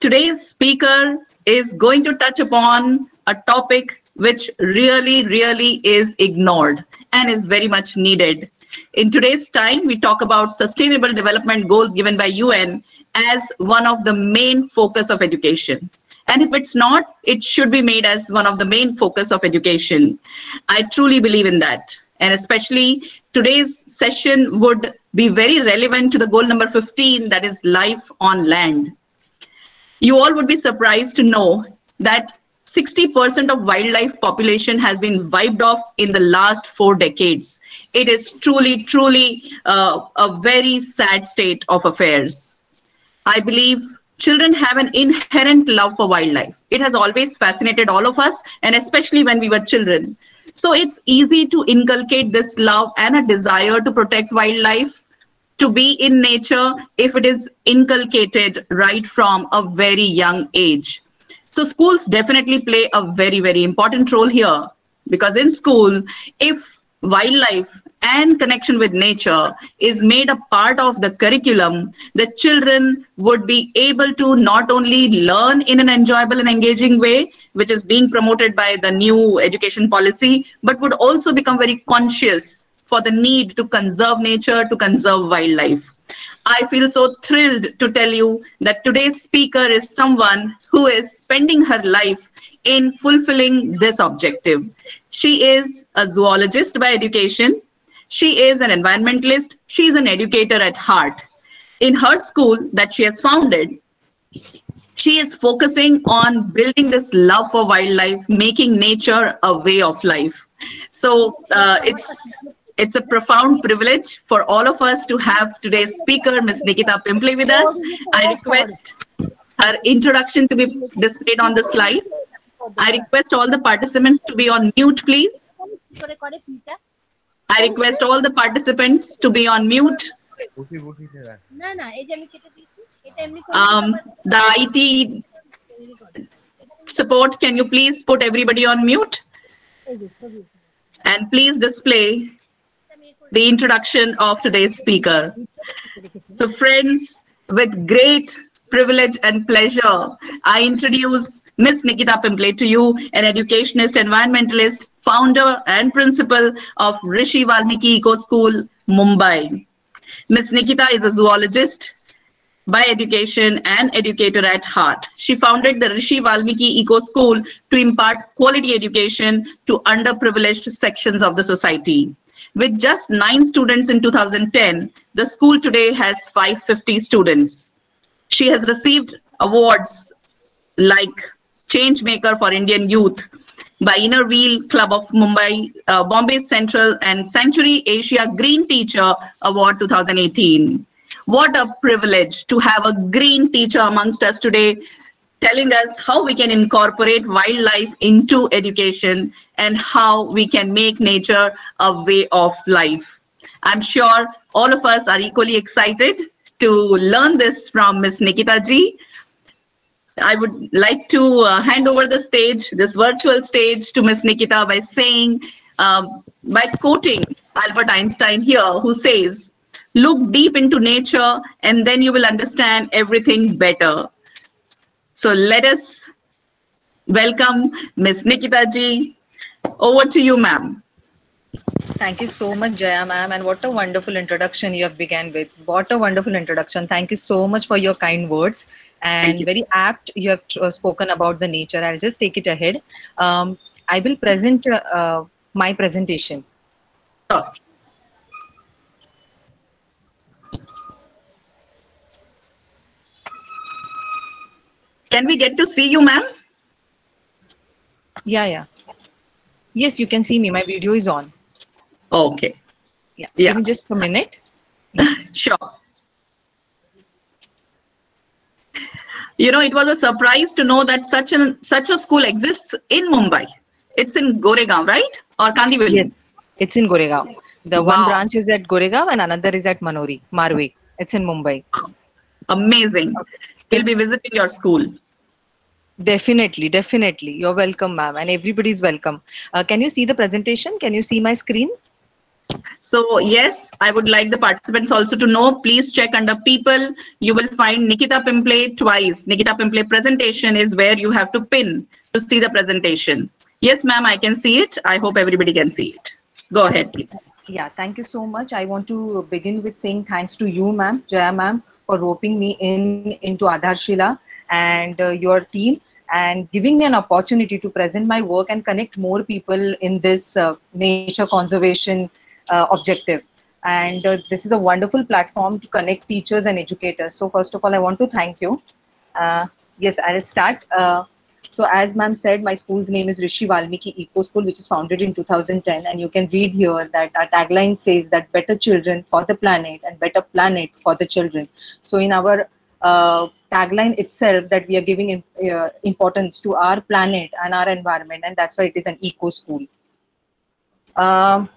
Today's speaker is going to touch upon a topic which really, really is ignored and is very much needed. In today's time, we talk about sustainable development goals given by UN as one of the main focus of education. And if it's not, it should be made as one of the main focus of education. I truly believe in that. And especially today's session would be very relevant to the goal number 15, that is life on land. You all would be surprised to know that 60% of wildlife population has been wiped off in the last four decades. It is truly, truly uh, a very sad state of affairs. I believe children have an inherent love for wildlife. It has always fascinated all of us, and especially when we were children. So it's easy to inculcate this love and a desire to protect wildlife, to be in nature if it is inculcated right from a very young age. So schools definitely play a very, very important role here because in school, if wildlife and connection with nature is made a part of the curriculum, the children would be able to not only learn in an enjoyable and engaging way, which is being promoted by the new education policy, but would also become very conscious for the need to conserve nature, to conserve wildlife. I feel so thrilled to tell you that today's speaker is someone who is spending her life in fulfilling this objective. She is a zoologist by education. She is an environmentalist. She is an educator at heart. In her school that she has founded, she is focusing on building this love for wildlife, making nature a way of life. So uh, it's it's a profound privilege for all of us to have today's speaker, Ms. Nikita Pimple, with us. I request her introduction to be displayed on the slide. I request all the participants to be on mute, please. I request all the participants to be on mute. Um, the IT support, can you please put everybody on mute? And please display the introduction of today's speaker. So friends, with great privilege and pleasure, I introduce Ms. Nikita Pimple to you, an educationist, environmentalist, founder and principal of Rishi Valmiki Eco School, Mumbai. Ms. Nikita is a zoologist by education and educator at heart. She founded the Rishi Valmiki Eco School to impart quality education to underprivileged sections of the society. With just nine students in 2010, the school today has 550 students. She has received awards like Change Maker for Indian Youth by Inner Wheel Club of Mumbai, uh, Bombay Central and Sanctuary Asia Green Teacher Award 2018. What a privilege to have a green teacher amongst us today telling us how we can incorporate wildlife into education and how we can make nature a way of life. I'm sure all of us are equally excited to learn this from Ms. Nikita ji. I would like to uh, hand over the stage, this virtual stage to Ms. Nikita by saying, uh, by quoting Albert Einstein here, who says, look deep into nature and then you will understand everything better. So let us welcome Ms. Nikita ji. Over to you, ma'am. Thank you so much, Jaya ma'am. And what a wonderful introduction you have began with. What a wonderful introduction. Thank you so much for your kind words. And very apt you have uh, spoken about the nature. I'll just take it ahead. Um, I will present uh, my presentation. Sure. Can we get to see you, ma'am? Yeah, yeah. Yes, you can see me. My video is on. Okay. Yeah. Yeah. Give me just a minute. Sure. You know, it was a surprise to know that such an such a school exists in Mumbai. It's in Goregaon, right? Or Kandivali? Yes, it's in Goregaon. The one branch is at Goregaon and another is at Manori, Marwe. It's in Mumbai. Amazing. We'll be visiting your school. Definitely, definitely. You're welcome, ma'am, and everybody's welcome. Uh, can you see the presentation? Can you see my screen? So yes, I would like the participants also to know, please check under people. You will find Nikita Pimple twice. Nikita Pimple presentation is where you have to pin to see the presentation. Yes, ma'am, I can see it. I hope everybody can see it. Go ahead, please. Yeah, thank you so much. I want to begin with saying thanks to you, ma'am, Jaya ma'am, for roping me in into Aadharshila and uh, your team and giving me an opportunity to present my work and connect more people in this uh, nature conservation uh, objective. And uh, this is a wonderful platform to connect teachers and educators. So first of all, I want to thank you. Uh, yes, I'll start. So as ma'am said, my school's name is Rishi Valmiki Eco School, which is founded in 2010. And you can read here that our tagline says that better children for the planet and better planet for the children. So in our uh, tagline itself that we are giving in, uh, importance to our planet and our environment and that's why it is an eco school um,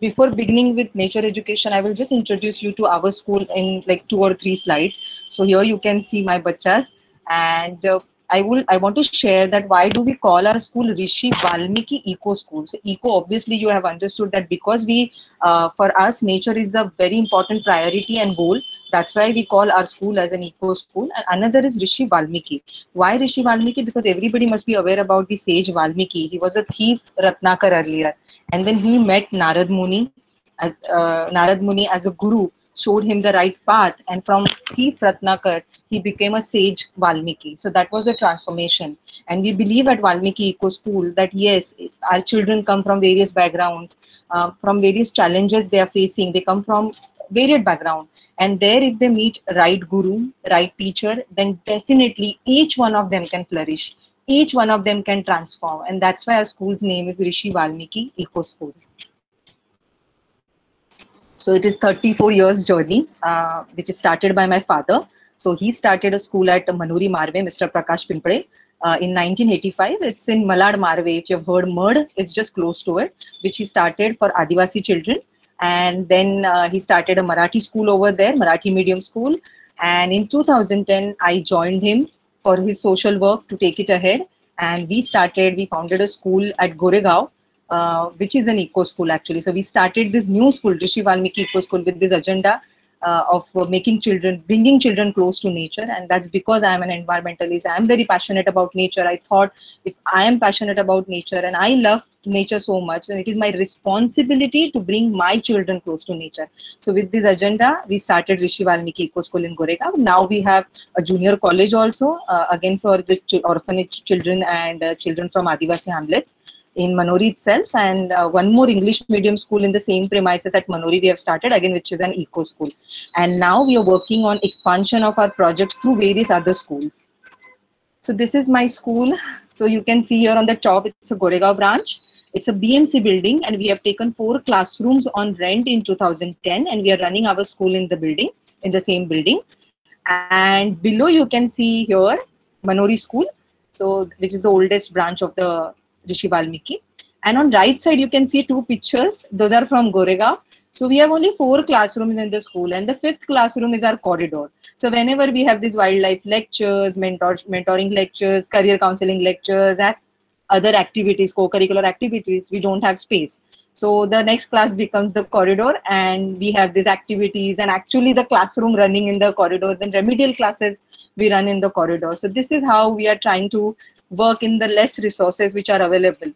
before beginning with nature education i will just introduce you to our school in like two or three slides so here you can see my bachas and uh, I will I want to share that why do we call our school Rishi Valmiki Eco School? So eco obviously you have understood that because we uh, for us nature is a very important priority and goal that's why we call our school as an eco school. And another is Rishi Valmiki. Why Rishi Valmiki? Because everybody must be aware about the sage Valmiki. He was a thief Ratnakar earlier. And then he met Narad Muni as uh, Narad Muni as a guru showed him the right path and from thief Ratnakar he became a sage Valmiki. So that was a transformation. And we believe at Valmiki Eco School that yes our children come from various backgrounds uh, from various challenges they are facing. They come from varied background. And there if they meet right guru right teacher then definitely each one of them can flourish. Each one of them can transform. And that's why our school's name is rishi valmiki eco school so it is 34 years journey uh, which is started by my father so he started a school at manori marve mr prakash pimple uh, in 1985 it's in malad marve if you've heard madh it's just close to it which he started for adivasi children and then uh, he started a Marathi school over there, Marathi medium school. And in 2010, I joined him for his social work to take it ahead. And we started, we founded a school at Goregaon, uh, which is an eco school actually. So we started this new school, Rishi Valmiki Eco School, with this agenda uh, of uh, making children, bringing children close to nature. And that's because I'm an environmentalist. I'm very passionate about nature. I thought if I am passionate about nature and I love nature so much, and it is my responsibility to bring my children close to nature. So with this agenda, we started Rishi Valmiki Eco School in Goregaon. Now we have a junior college also, uh, again for the ch orphanage children and uh, children from Adivasi hamlets in Manori itself and uh, one more English medium school in the same premises at Manori we have started again which is an eco school and now we are working on expansion of our projects through various other schools. So this is my school. So you can see here on the top it's a Goregaon branch. It's a BMC building and we have taken four classrooms on rent in 2010 and we are running our school in the building in the same building. And below you can see here Manori school. So which is the oldest branch of the Rishi Valmiki. And on right side, you can see two pictures. Those are from Goregaon. So we have only four classrooms in the school and the fifth classroom is our corridor. So whenever we have these wildlife lectures, mentor, mentoring lectures, career counseling lectures, and other activities, co-curricular activities, we don't have space. So the next class becomes the corridor and we have these activities and actually the classroom running in the corridor, then remedial classes we run in the corridor. So this is how we are trying to work in the less resources which are available.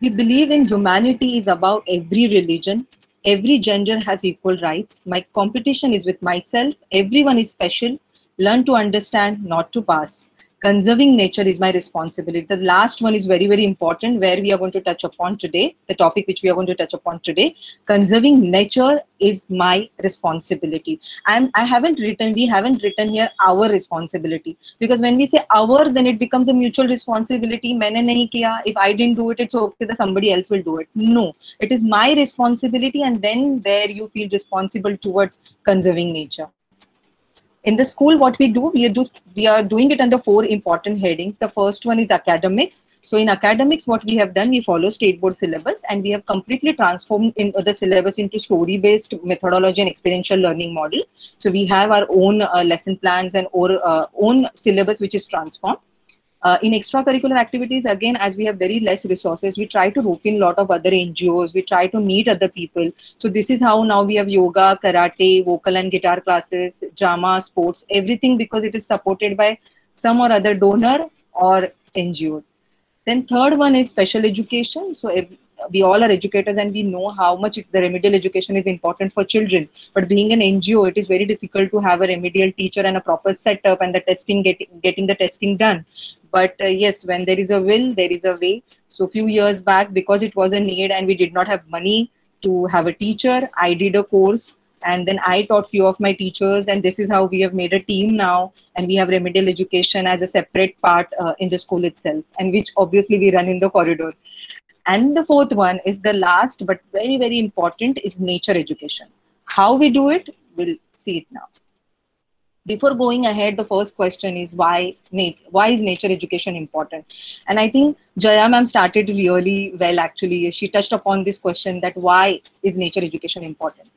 We believe in humanity is about every religion. Every gender has equal rights. My competition is with myself. Everyone is special. Learn to understand, not to pass conserving nature is my responsibility. The last one is very, very important where we are going to touch upon today, the topic which we are going to touch upon today. Conserving nature is my responsibility. And I haven't written, we haven't written here our responsibility because when we say our, then it becomes a mutual responsibility. Maine nahi kiya. If I didn't do it, it's okay that somebody else will do it. No, it is my responsibility. And then there you feel responsible towards conserving nature in the school what we do we are do we are doing it under four important headings. The first one is academics. So in academics what we have done we follow state board syllabus and we have completely transformed in the syllabus into story based methodology and experiential learning model. So we have our own uh, lesson plans and our uh, own syllabus which is transformed uh, in extracurricular activities, again, as we have very less resources, we try to rope in a lot of other NGOs. We try to meet other people. So this is how now we have yoga, karate, vocal and guitar classes, drama, sports, everything because it is supported by some or other donor or NGOs. Then third one is special education. So we all are educators and we know how much the remedial education is important for children. But being an NGO, it is very difficult to have a remedial teacher and a proper setup and the testing, getting, getting the testing done. But uh, yes, when there is a will, there is a way. So few years back, because it was a need and we did not have money to have a teacher, I did a course and then I taught few of my teachers and this is how we have made a team now and we have remedial education as a separate part uh, in the school itself and which obviously we run in the corridor and the fourth one is the last but very, very important is nature education. How we do it, we'll see it now. Before going ahead, the first question is why, why is nature education important? And I think Jaya ma'am started really well actually. She touched upon this question that why is nature education important?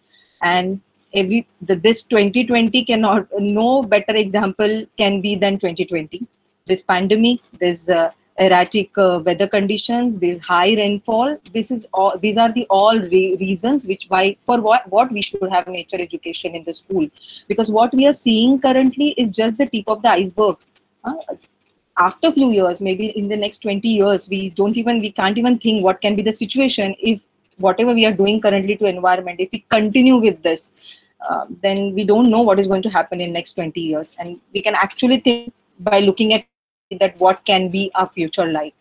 And every the, this 2020 cannot no better example can be than 2020 this pandemic this uh, erratic uh, weather conditions, the high rainfall. This is all. These are the all re reasons which why for what what we should have nature education in the school, because what we are seeing currently is just the tip of the iceberg. Uh, after a few years, maybe in the next 20 years, we don't even we can't even think what can be the situation if whatever we are doing currently to environment, if we continue with this, uh, then we don't know what is going to happen in next 20 years, and we can actually think by looking at that what can be our future like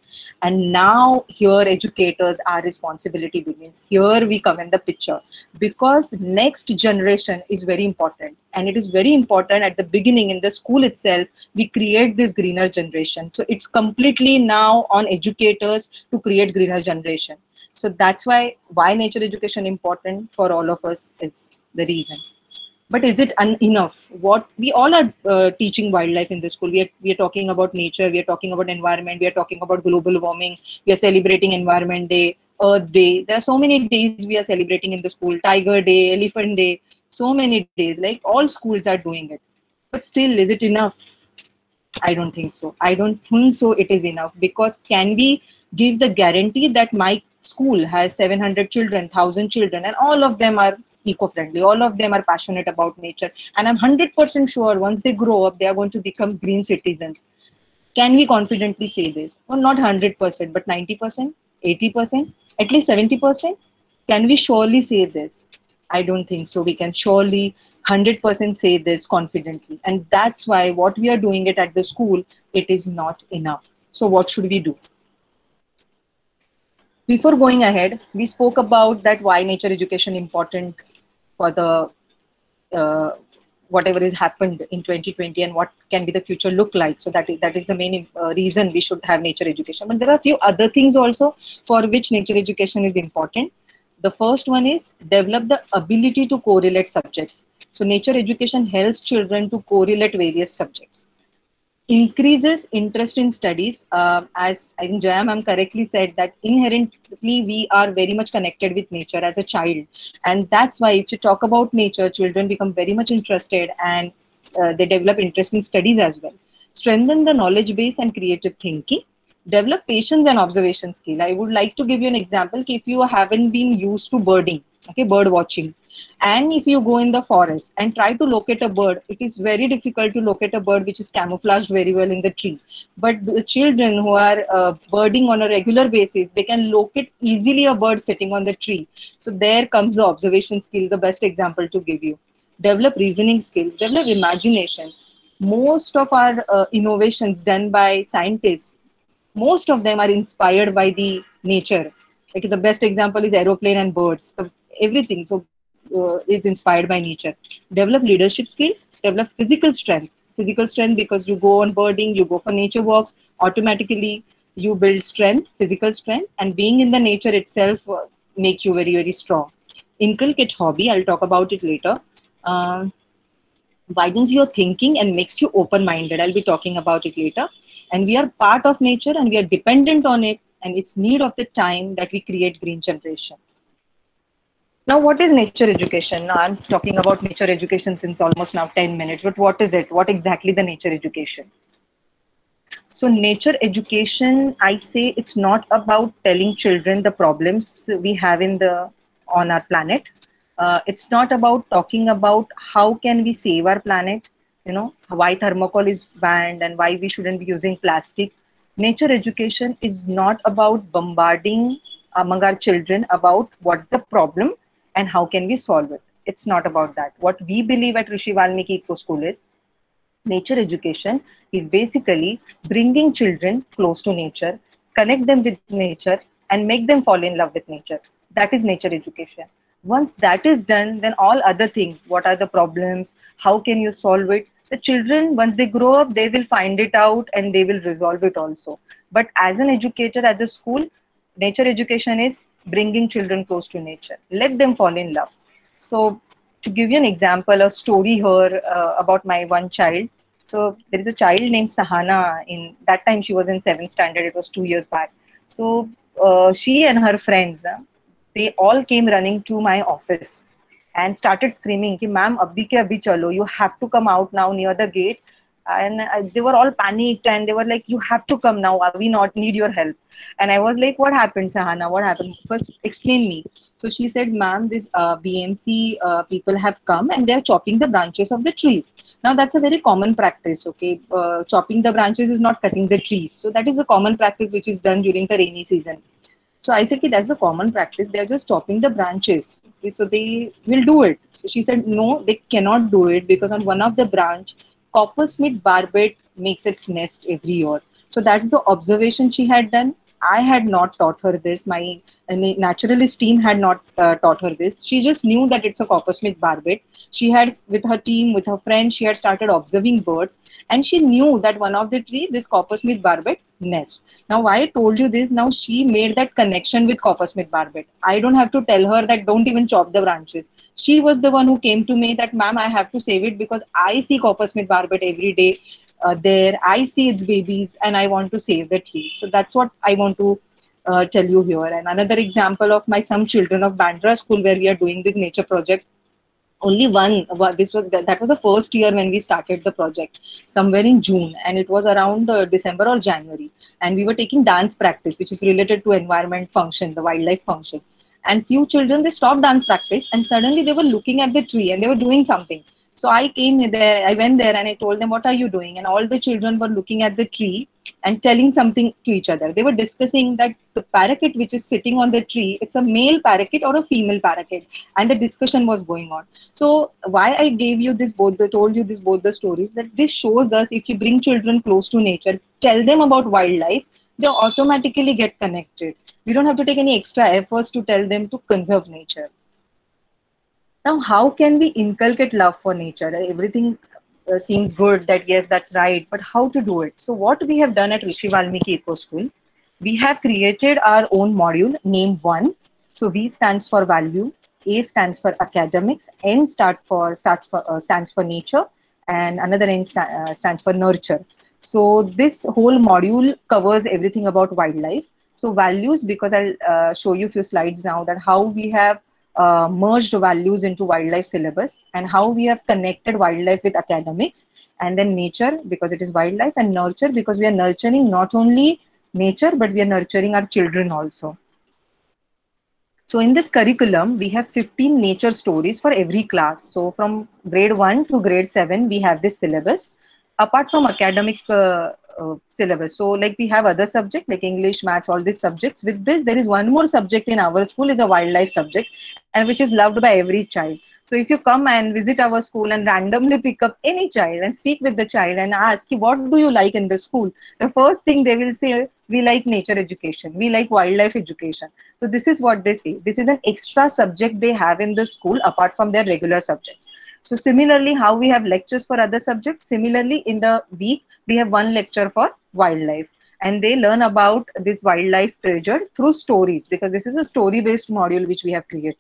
and now here educators our responsibility begins. Here we come in the picture. Because next generation is very important. And it is very important at the beginning in the school itself we create this greener generation. So it's completely now on educators to create greener generation. So that's why why nature education important for all of us is the reason but is it enough? What we all are uh, teaching wildlife in the school. We are, we are talking about nature we are talking about environment we are talking about global warming we are celebrating environment day earth day. There are so many days we are celebrating in the school. Tiger day elephant day so many days. Like all schools are doing it. But still is it enough? I don't think so. I don't think so it is enough. Because can we give the guarantee that my school has 700 children 1000 children and all of them are eco-friendly. All of them are passionate about nature. And I'm 100% sure once they grow up, they are going to become green citizens. Can we confidently say this? Well, not 100%, but 90%, 80%, at least 70%? Can we surely say this? I don't think so. We can surely 100% say this confidently. And that's why what we are doing it at the school, it is not enough. So what should we do? Before going ahead, we spoke about that why nature education important for the uh, whatever has happened in 2020 and what can be the future look like. So that is, that is the main uh, reason we should have nature education. But there are a few other things also for which nature education is important. The first one is develop the ability to correlate subjects. So nature education helps children to correlate various subjects increases interest in studies. Uh, as I think Jaya ma'am correctly said that inherently we are very much connected with nature as a child. And that's why if you talk about nature, children become very much interested and uh, they develop interest in studies as well. Strengthen the knowledge base and creative thinking. Develop patience and observation skill. I would like to give you an example. If you haven't been used to birding, okay, bird watching, and if you go in the forest and try to locate a bird, it is very difficult to locate a bird which is camouflaged very well in the tree. But the children who are uh, birding on a regular basis, they can locate easily a bird sitting on the tree. So there comes the observation skill, the best example to give you. Develop reasoning skills, develop imagination. Most of our uh, innovations done by scientists, most of them are inspired by the nature. Like the best example is aeroplane and birds. Everything. So uh, is inspired by nature. Develop leadership skills, develop physical strength. Physical strength because you go on birding, you go for nature walks, automatically you build strength, physical strength, and being in the nature itself uh, make you very, very strong. Inculcate hobby, I'll talk about it later. Uh, widens your thinking and makes you open-minded. I'll be talking about it later. And we are part of nature and we are dependent on it and it's need of the time that we create green generation. Now, what is nature education? Now, I'm talking about nature education since almost now 10 minutes, but what is it? What exactly the nature education? So nature education, I say it's not about telling children the problems we have in the on our planet. Uh, it's not about talking about how can we save our planet, you know, why thermocol is banned and why we shouldn't be using plastic. Nature education is not about bombarding among our children about what's the problem and how can we solve it. It's not about that. What we believe at Rishi Valmiki Eco School is nature education is basically bringing children close to nature, connect them with nature, and make them fall in love with nature. That is nature education. Once that is done, then all other things what are the problems? How can you solve it? The children, once they grow up, they will find it out and they will resolve it also. But as an educator, as a school, nature education is bringing children close to nature. Let them fall in love. So to give you an example, a story here uh, about my one child. So there is a child named Sahana. In that time, she was in seventh standard. It was two years back. So uh, she and her friends, uh, they all came running to my office and started screaming, "Ki ma'am, abhi ke abhi chalo. You have to come out now near the gate." And they were all panicked and they were like, "You have to come now. We not need your help." And I was like, what happened, Sahana? What happened? First, explain me. So she said, ma'am, this uh, BMC uh, people have come and they're chopping the branches of the trees. Now, that's a very common practice, okay? Uh, chopping the branches is not cutting the trees. So that is a common practice which is done during the rainy season. So I said, okay, that's a common practice. They're just chopping the branches. Okay, so they will do it. So she said, no, they cannot do it because on one of the branch, coppersmith barbet makes its nest every year. So that's the observation she had done I had not taught her this. My naturalist team had not uh, taught her this. She just knew that it's a coppersmith barbet. She had, with her team, with her friends, she had started observing birds, and she knew that one of the tree, this coppersmith barbet nest. Now, why I told you this? Now she made that connection with coppersmith barbet. I don't have to tell her that don't even chop the branches. She was the one who came to me that, ma'am, I have to save it because I see coppersmith barbet every day uh, there i see its babies and i want to save the trees so that's what i want to uh, tell you here. And another example of my some children of bandra school where we are doing this nature project. Only one this was that was the first year when we started the project somewhere in june. And it was around uh, december or january. And we were taking dance practice which is related to environment function the wildlife function. And few children they stopped dance practice and suddenly they were looking at the tree and they were doing something so I came there, I went there and I told them, What are you doing? And all the children were looking at the tree and telling something to each other. They were discussing that the parakeet which is sitting on the tree, it's a male parakeet or a female parakeet. And the discussion was going on. So why I gave you this both the told you this both the stories that this shows us if you bring children close to nature, tell them about wildlife, they automatically get connected. We don't have to take any extra efforts to tell them to conserve nature. Now, how can we inculcate love for nature? Everything uh, seems good that yes, that's right, but how to do it? So, what we have done at Rishi Valmiki Eco School, we have created our own module named One. So, V stands for value, A stands for academics, N start for starts for uh, stands for nature, and another N sta uh, stands for nurture. So, this whole module covers everything about wildlife. So, values because I'll uh, show you a few slides now that how we have uh, merged values into wildlife syllabus and how we have connected wildlife with academics and then nature because it is wildlife and nurture because we are nurturing not only nature but we are nurturing our children also. So in this curriculum, we have 15 nature stories for every class. So from grade 1 to grade 7, we have this syllabus. Apart from academic uh, uh, syllabus. So like we have other subjects like English, maths, all these subjects. With this, there is one more subject in our school is a wildlife subject and which is loved by every child. So if you come and visit our school and randomly pick up any child and speak with the child and ask, what do you like in the school? The first thing they will say, we like nature education. We like wildlife education. So this is what they say. This is an extra subject they have in the school apart from their regular subjects. So similarly, how we have lectures for other subjects, similarly in the week, we have one lecture for wildlife. And they learn about this wildlife treasure through stories because this is a story based module which we have create,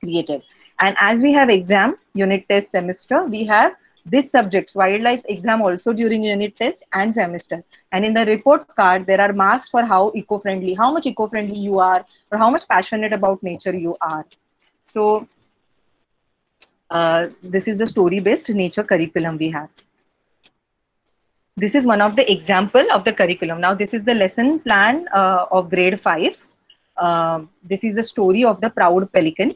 created. And as we have exam unit test semester we have this subjects wildlife exam also during unit test and semester. And in the report card there are marks for how eco-friendly how much eco-friendly you are or how much passionate about nature you are. So uh, this is the story based nature curriculum we have this is one of the example of the curriculum. Now, this is the lesson plan uh, of grade 5. Uh, this is the story of the proud pelican.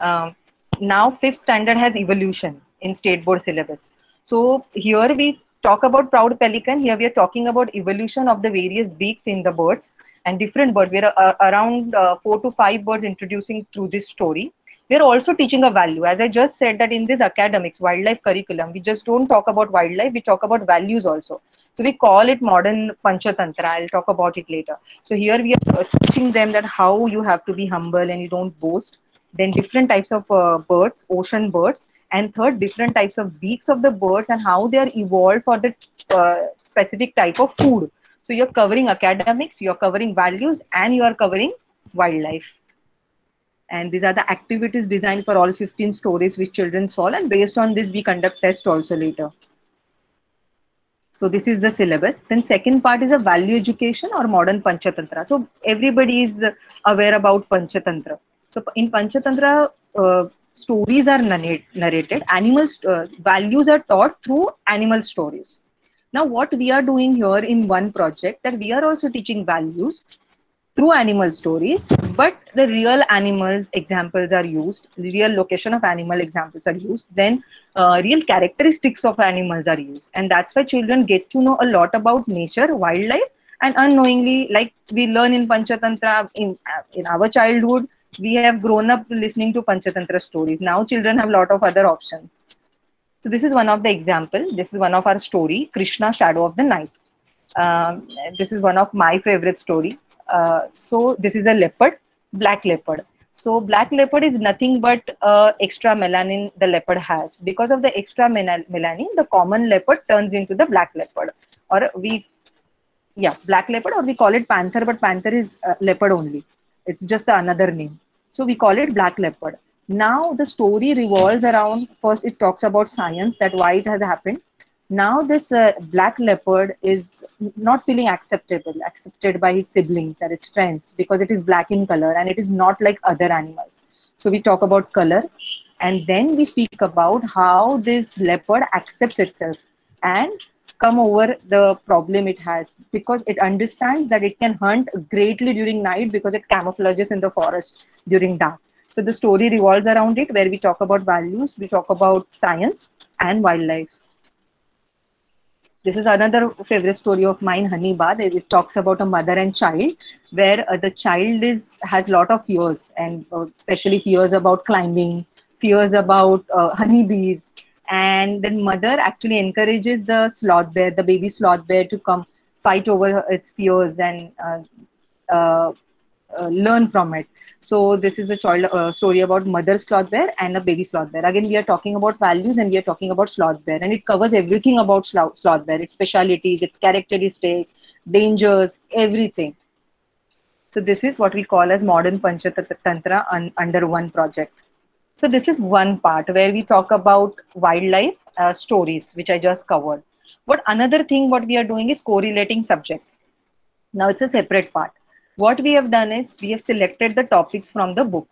Um, now, fifth standard has evolution in state board syllabus. So here we talk about proud pelican. Here we are talking about evolution of the various beaks in the birds and different birds. We are uh, around uh, four to five birds introducing through this story we're also teaching a value. As i just said that in this academics wildlife curriculum we just don't talk about wildlife we talk about values also. So we call it modern panchatantra. I'll talk about it later. So here we are teaching them that how you have to be humble and you don't boast. Then different types of uh, birds ocean birds. And third different types of beaks of the birds and how they are evolved for the uh, specific type of food. So you're covering academics you're covering values and you are covering wildlife and these are the activities designed for all 15 stories which children solve. And based on this we conduct test also later. So this is the syllabus. Then second part is a value education or modern panchatantra. So everybody is aware about panchatantra. So in panchatantra uh, stories are narrated. Animals uh, values are taught through animal stories. Now what we are doing here in one project that we are also teaching values through animal stories, but the real animal examples are used, real location of animal examples are used, then uh, real characteristics of animals are used. And that's why children get to know a lot about nature, wildlife, and unknowingly, like we learn in Panchatantra in, in our childhood, we have grown up listening to Panchatantra stories. Now children have a lot of other options. So this is one of the example. This is one of our story, Krishna, Shadow of the Night. Um, this is one of my favorite story. Uh, so this is a leopard, black leopard. So black leopard is nothing but uh, extra melanin the leopard has. Because of the extra melanin, the common leopard turns into the black leopard. Or we, yeah, black leopard or we call it panther, but panther is uh, leopard only. It's just another name. So we call it black leopard. Now the story revolves around, first it talks about science, that why it has happened now this uh, black leopard is not feeling acceptable accepted by his siblings and its friends because it is black in color and it is not like other animals. So we talk about color and then we speak about how this leopard accepts itself and come over the problem it has because it understands that it can hunt greatly during night because it camouflages in the forest during dark. So the story revolves around it where we talk about values we talk about science and wildlife this is another favorite story of mine, Honey. It talks about a mother and child, where uh, the child is has a lot of fears, and uh, especially fears about climbing, fears about uh, honeybees, and then mother actually encourages the sloth bear, the baby sloth bear, to come fight over its fears and uh, uh, uh, learn from it. So this is a child uh, story about mother sloth bear and a baby sloth bear. Again, we are talking about values and we are talking about sloth bear, and it covers everything about sloth bear, its specialities, its characteristics, dangers, everything. So this is what we call as modern Panchatantra un under one project. So this is one part where we talk about wildlife uh, stories, which I just covered. But another thing what we are doing is correlating subjects. Now it's a separate part what we have done is we have selected the topics from the book.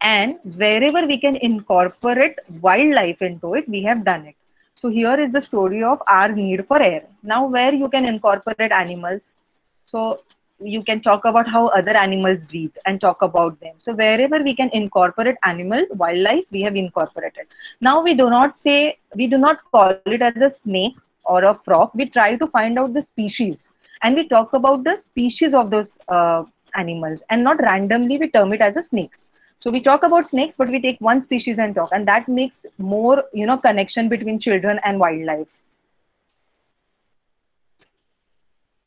And wherever we can incorporate wildlife into it we have done it. So here is the story of our need for air. Now where you can incorporate animals. So you can talk about how other animals breathe and talk about them. So wherever we can incorporate animal wildlife we have incorporated. Now we do not say we do not call it as a snake or a frog. We try to find out the species and we talk about the species of those uh, animals and not randomly we term it as a snakes. So we talk about snakes but we take one species and talk and that makes more you know connection between children and wildlife.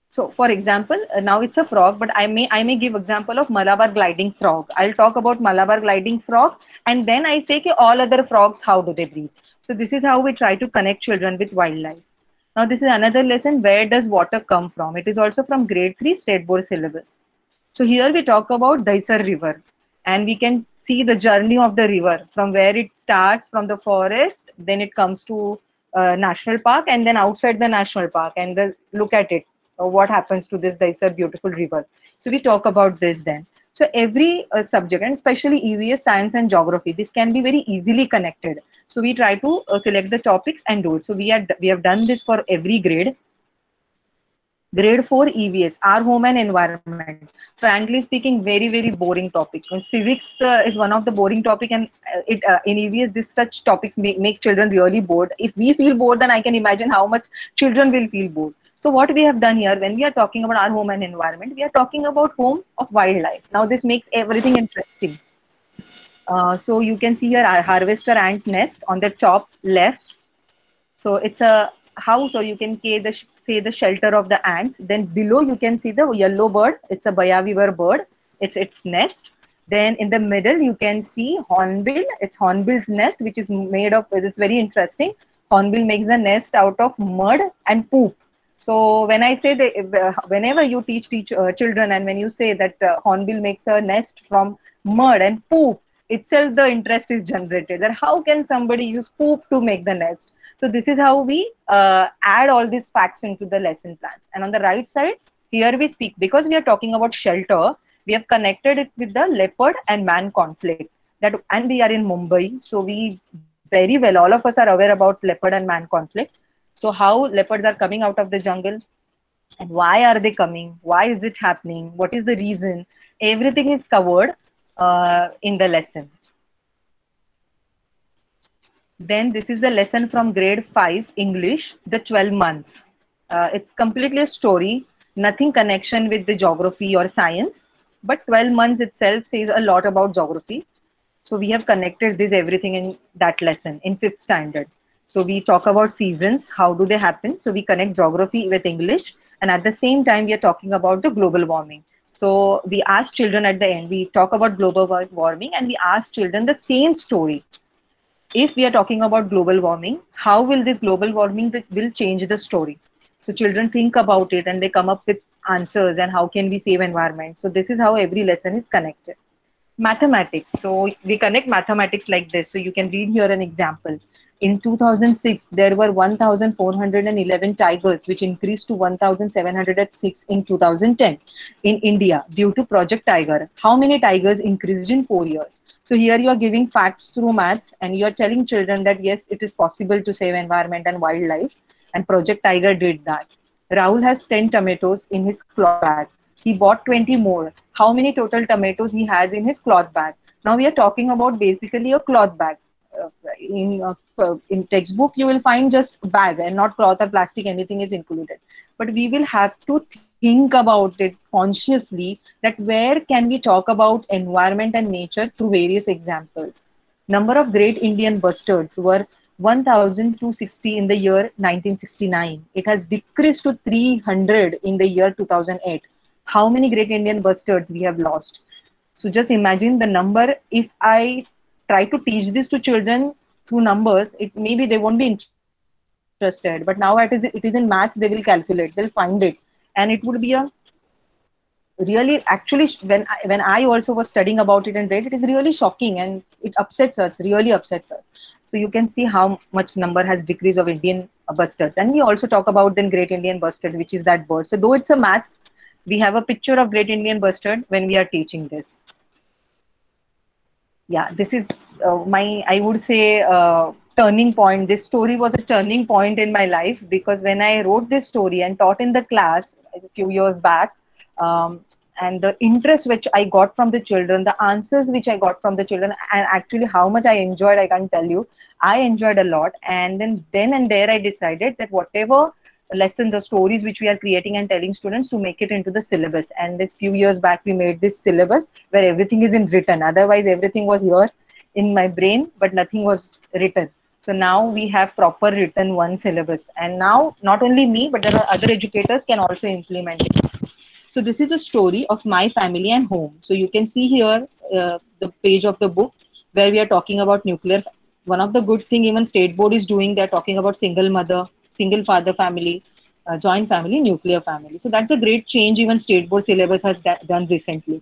So for example uh, now it's a frog but i may i may give example of malabar gliding frog. I'll talk about malabar gliding frog and then i say all other frogs how do they breathe so this is how we try to connect children with wildlife now this is another lesson, where does water come from? It is also from grade 3 state board syllabus. So here we talk about Dahisar river and we can see the journey of the river from where it starts from the forest, then it comes to uh, national park and then outside the national park and the, look at it, uh, what happens to this Dahisar beautiful river. So we talk about this then. So every uh, subject and especially EVS, science and geography, this can be very easily connected. So we try to uh, select the topics and do it. So we, are, we have done this for every grade. grade 4 evs our home and environment frankly speaking very very boring topic civics uh, is one of the boring topic and uh, it uh, in evs this such topics make, make children really bored if we feel bored then i can imagine how much children will feel bored so what we have done here when we are talking about our home and environment we are talking about home of wildlife now this makes everything interesting uh, so you can see here a harvester ant nest on the top left so it's a house or you can say the, shelter of the ants. Then below you can see the yellow bird. It's a baya weaver bird. It's its nest. Then in the middle you can see hornbill. It's hornbill's nest which is made of, it's very interesting. Hornbill makes the nest out of mud and poop. So when I say that, uh, whenever you teach teach uh, children and when you say that uh, hornbill makes a nest from mud and poop, itself the interest is generated that how can somebody use poop to make the nest? So this is how we uh, add all these facts into the lesson plans. And on the right side here we speak because we are talking about shelter we have connected it with the leopard and man conflict that and we are in mumbai so we very well all of us are aware about leopard and man conflict so how leopards are coming out of the jungle and why are they coming why is it happening what is the reason everything is covered uh, in the lesson. Then this is the lesson from grade 5 English, the 12 months. Uh, it's completely a story, nothing connection with the geography or science, but 12 months itself says a lot about geography. So we have connected this everything in that lesson in fifth standard. So we talk about seasons, how do they happen? So we connect geography with English and at the same time we are talking about the global warming. So we ask children at the end, we talk about global warming and we ask children the same story. If we are talking about global warming, how will this global warming will change the story? So children think about it and they come up with answers and how can we save environment. So this is how every lesson is connected. Mathematics. So we connect mathematics like this. So you can read here an example. In 2006, there were 1,411 tigers, which increased to 1,706 in 2010 in India due to Project Tiger. How many tigers increased in four years? So here you are giving facts through maths and you are telling children that yes, it is possible to save environment and wildlife. And Project Tiger did that. Rahul has 10 tomatoes in his cloth bag. He bought 20 more. How many total tomatoes he has in his cloth bag? Now we are talking about basically a cloth bag. Uh, in uh, in textbook you will find just bag and not cloth or plastic anything is included. But we will have to think about it consciously that where can we talk about environment and nature through various examples. Number of great indian bustards were 1260 in the year 1969 it has decreased to 300 in the year 2008 how many great indian bustards we have lost? So just imagine the number. If i try to teach this to children through numbers, it maybe they won't be interested. But now it is it is in maths, they will calculate, they'll find it, and it would be a really actually when I, when I also was studying about it and read it is really shocking and it upsets us, really upsets us. So you can see how much number has decreased of Indian bustards, and we also talk about then Great Indian Bustard, which is that bird. So though it's a maths, we have a picture of Great Indian Bustard when we are teaching this yeah, this is uh, my, I would say, uh, turning point. This story was a turning point in my life because when I wrote this story and taught in the class a few years back, um, and the interest which I got from the children, the answers which I got from the children, and actually how much I enjoyed, I can't tell you. I enjoyed a lot. And then, then and there, I decided that whatever lessons or stories which we are creating and telling students to make it into the syllabus. And this few years back we made this syllabus where everything is in written. Otherwise everything was here in my brain but nothing was written. So now we have proper written one syllabus. And now not only me but there are other educators can also implement it. So this is a story of my family and home. So you can see here uh, the page of the book where we are talking about nuclear. One of the good thing even state board is doing they're talking about single mother single father family, uh, joint family, nuclear family. So that's a great change even state board syllabus has done recently.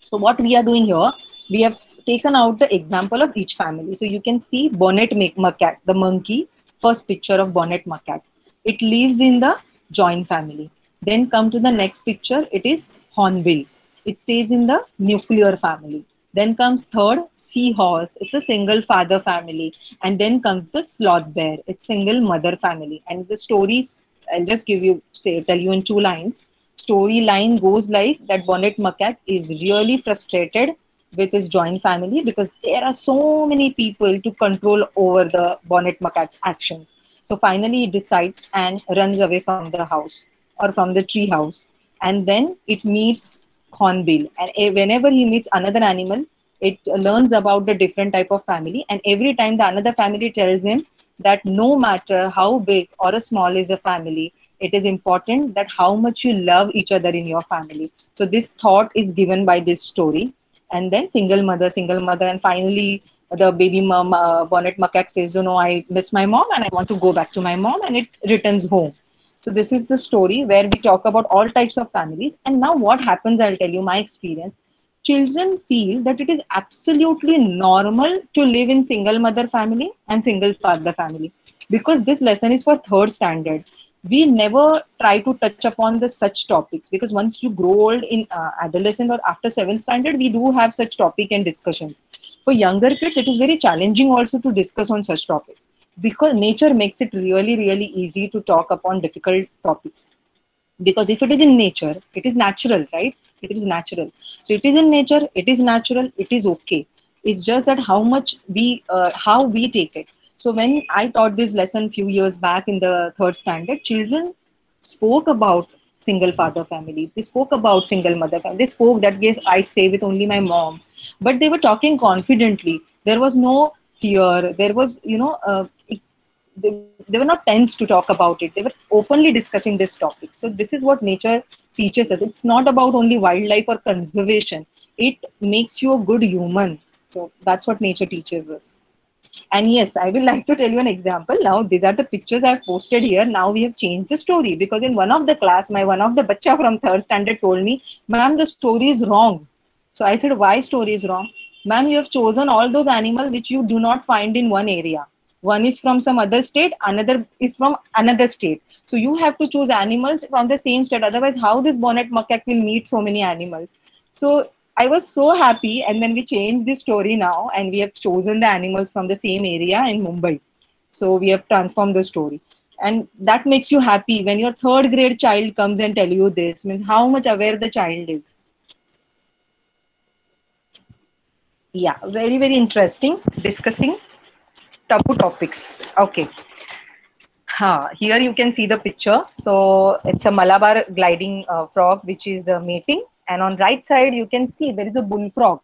So what we are doing here, we have taken out the example of each family. So you can see bonnet macaque, the monkey, first picture of bonnet macaque. It lives in the joint family. Then come to the next picture, it is hornbill. It stays in the nuclear family. Then comes third, seahorse. It's a single father family. And then comes the sloth bear. It's single mother family. And the stories I'll just give you, say, tell you in two lines. Storyline goes like that Bonnet Macaque is really frustrated with his joint family because there are so many people to control over the Bonnet Macaque's actions. So finally, he decides and runs away from the house or from the tree house. And then it meets Hornbill. And whenever he meets another animal, it learns about the different type of family. And every time the another family tells him that no matter how big or small is a family, it is important that how much you love each other in your family. So this thought is given by this story. And then single mother, single mother, and finally the baby mom uh, bonnet macaque says, you know, I miss my mom and I want to go back to my mom, and it returns home. So this is the story where we talk about all types of families. And now what happens, I'll tell you my experience. Children feel that it is absolutely normal to live in single mother family and single father family because this lesson is for third standard we never try to touch upon the such topics because once you grow old in uh, adolescent or after seventh standard we do have such topic and discussions for younger kids it is very challenging also to discuss on such topics because nature makes it really really easy to talk upon difficult topics because if it is in nature it is natural right it is natural so it is in nature it is natural it is okay it's just that how much we uh, how we take it so when I taught this lesson few years back in the third standard, children spoke about single father family. They spoke about single mother family. They spoke that yes, I stay with only my mom, but they were talking confidently. There was no fear. There was, you know, uh, they, they were not tense to talk about it. They were openly discussing this topic. So this is what nature teaches us. It's not about only wildlife or conservation. It makes you a good human. So that's what nature teaches us. And yes, I will like to tell you an example. Now, these are the pictures I've posted here. Now we have changed the story because in one of the class, my one of the bacha from third standard told me, ma'am, the story is wrong. So I said, why story is wrong? Ma'am, you have chosen all those animals which you do not find in one area. One is from some other state, another is from another state. So you have to choose animals from the same state. Otherwise, how this bonnet macaque will meet so many animals? So I was so happy, and then we changed the story now, and we have chosen the animals from the same area in Mumbai. So we have transformed the story, and that makes you happy when your third grade child comes and tell you this means how much aware the child is. Yeah, very very interesting discussing taboo topics. Okay. Huh. Here you can see the picture. So it's a Malabar gliding uh, frog which is uh, mating and on right side you can see there is a bullfrog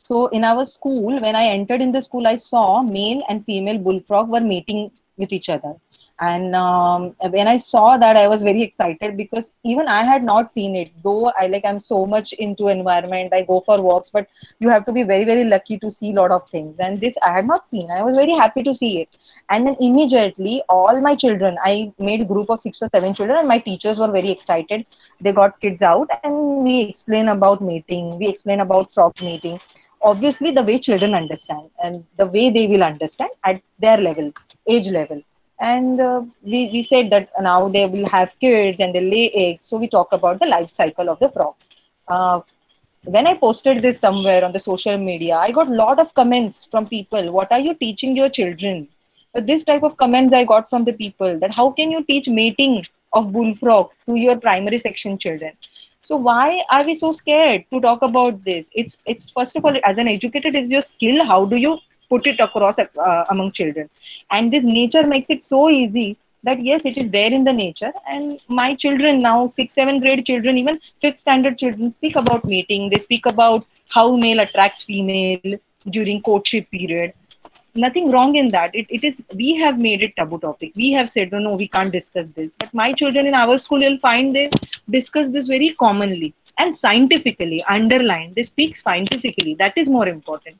so in our school when i entered in the school i saw male and female bullfrog were mating with each other and um, when i saw that i was very excited because even i had not seen it though i like i'm so much into environment i go for walks but you have to be very very lucky to see a lot of things. And this i had not seen i was very happy to see it. And then immediately all my children i made a group of six or seven children and my teachers were very excited. They got kids out and we explain about mating we explain about frog mating. Obviously the way children understand and the way they will understand at their level age level and uh, we, we said that now they will have kids and they lay eggs. So we talk about the life cycle of the frog. Uh, when i posted this somewhere on the social media i got a lot of comments from people. What are you teaching your children? But this type of comments i got from the people that how can you teach mating of bullfrog to your primary section children? So why are we so scared to talk about this? It's it's first of all as an educator is your skill. How do you put it across uh, among children. And this nature makes it so easy that yes it is there in the nature. And my children now six seven grade children even fifth standard children speak about mating. They speak about how male attracts female during courtship period. Nothing wrong in that. It, it is we have made it taboo topic. We have said no no we can't discuss this. But my children in our school you'll find they discuss this very commonly and scientifically underlined. They speak scientifically. That is more important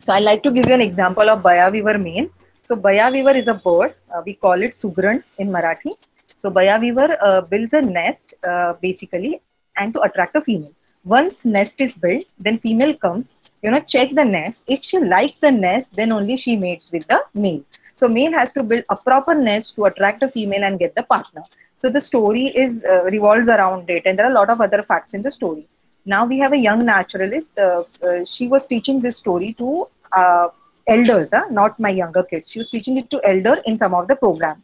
so I like to give you an example of Baya Weaver male. So Baya Weaver is a bird. Uh, we call it Sugran in Marathi. So Baya Weaver uh, builds a nest uh, basically and to attract a female. Once nest is built, then female comes, you know, check the nest. If she likes the nest, then only she mates with the male. So male has to build a proper nest to attract a female and get the partner. So the story is uh, revolves around it, and there are a lot of other facts in the story now we have a young naturalist. Uh, uh, she was teaching this story to uh, elders, not my younger kids. She was teaching it to elder in some of the program.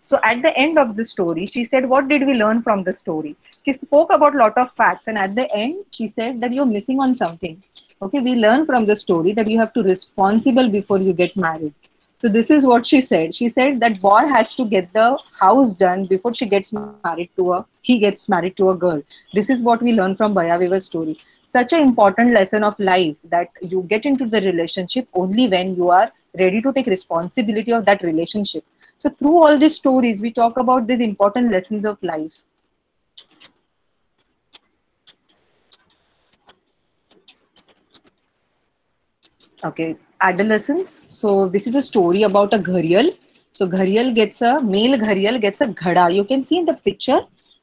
So at the end of the story, she said, What did we learn from the story? She spoke about a lot of facts, and at the end, she said that you're missing on something. Okay, we learn from the story that you have to responsible before you get married. So this is what she said. She said that boy has to get the house done before she gets married to a he gets married to a girl. This is what we learn from Baya Weaver's story. Such an important lesson of life that you get into the relationship only when you are ready to take responsibility of that relationship. So through all these stories, we talk about these important lessons of life. Okay, adolescence. So this is a story about a gharial. So gharial gets a male gharial gets a ghada. You can see in the picture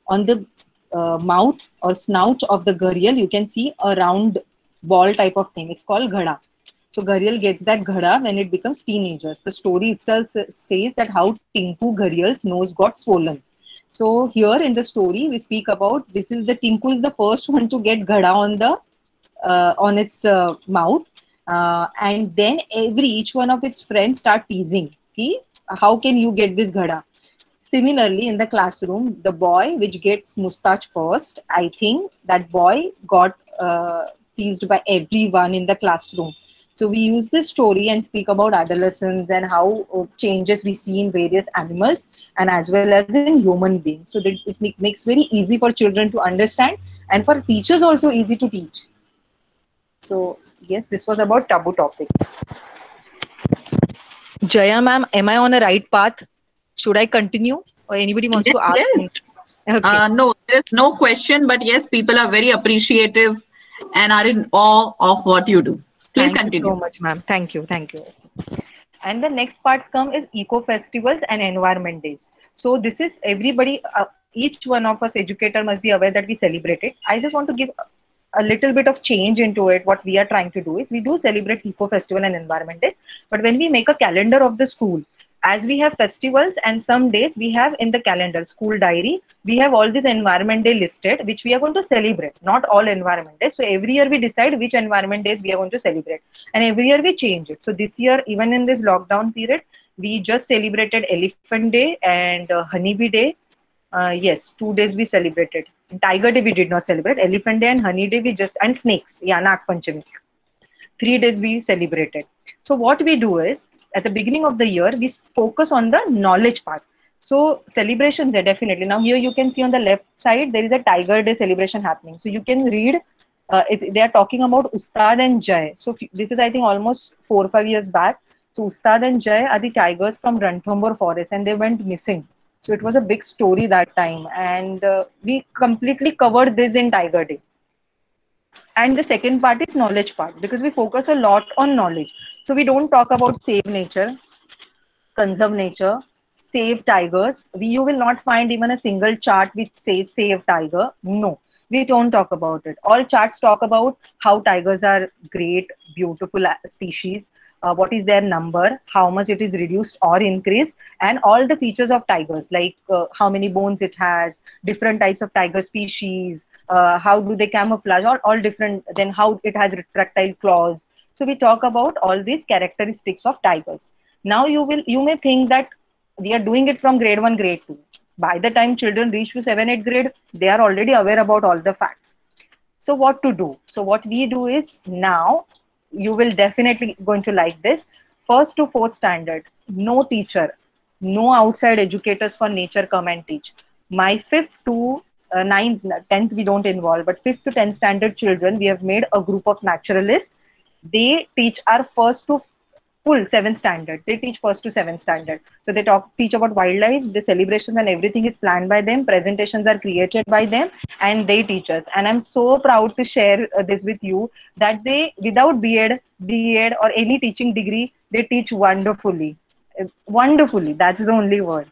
on the uh, mouth or snout of the gharial, you can see a round ball type of thing. It's called ghada. So gharial gets that ghada when it becomes teenagers. The story itself says that how Tinku Gharial's nose got swollen. So here in the story, we speak about this is the Tinku is the first one to get ghada on the uh, on its uh, mouth uh, and then every each one of its friends start teasing he how can you get this ghada similarly in the classroom the boy which gets mustache first i think that boy got uh, teased by everyone in the classroom so we use this story and speak about adolescence and how uh, changes we see in various animals and as well as in human beings so that it makes very easy for children to understand and for teachers also easy to teach so yes, this was about taboo topics. Jaya ma'am, am I on a right path? Should I continue or anybody wants yes, to ask yes. Okay. Uh, no, there is no question, but yes, people are very appreciative and are in awe of what you do. Please thank continue. so much, ma'am. Thank you. Thank you. And the next parts come is eco festivals and environment days. So this is everybody, uh, each one of us educator must be aware that we celebrate it. I just want to give a little bit of change into it what we are trying to do is we do celebrate eco festival and environment days but when we make a calendar of the school as we have festivals and some days we have in the calendar school diary we have all these environment day listed which we are going to celebrate not all environment days so every year we decide which environment days we are going to celebrate and every year we change it so this year even in this lockdown period we just celebrated elephant day and uh, honeybee day uh, yes two days we celebrated Tiger Day we did not celebrate. Elephant Day and Honey Day we just and snakes. Yeah, Nag Panchami. Three days we celebrated. So what we do is at the beginning of the year we focus on the knowledge part. So celebrations are definitely now here you can see on the left side there is a Tiger Day celebration happening. So you can read. Uh, it, they are talking about Ustad and Jai. So this is I think almost four or five years back. So Ustad and Jai are the tigers from Ranthambore forest and they went missing. So it was a big story that time, and uh, we completely covered this in Tiger Day. And the second part is knowledge part because we focus a lot on knowledge. So we don't talk about save nature, conserve nature, save tigers. We, you will not find even a single chart which says save tiger. No, we don't talk about it. All charts talk about how tigers are great, beautiful species, uh, what is their number, how much it is reduced or increased, and all the features of tigers, like uh, how many bones it has, different types of tiger species, uh, how do they camouflage, all, all different, then how it has retractile claws. So we talk about all these characteristics of tigers. Now you will you may think that we are doing it from grade one, grade two. By the time children reach to seven, eight grade, they are already aware about all the facts. So what to do? So what we do is now you will definitely going to like this first to fourth standard no teacher no outside educators for nature come and teach my fifth to uh, ninth tenth we don't involve but fifth to 10th standard children we have made a group of naturalists they teach our first to full seventh standard. They teach first to seventh standard. So they talk teach about wildlife, the celebrations and everything is planned by them. Presentations are created by them, and they teach us. And I'm so proud to share uh, this with you that they, without BEd, BEd or any teaching degree, they teach wonderfully. Uh, wonderfully. That's the only word.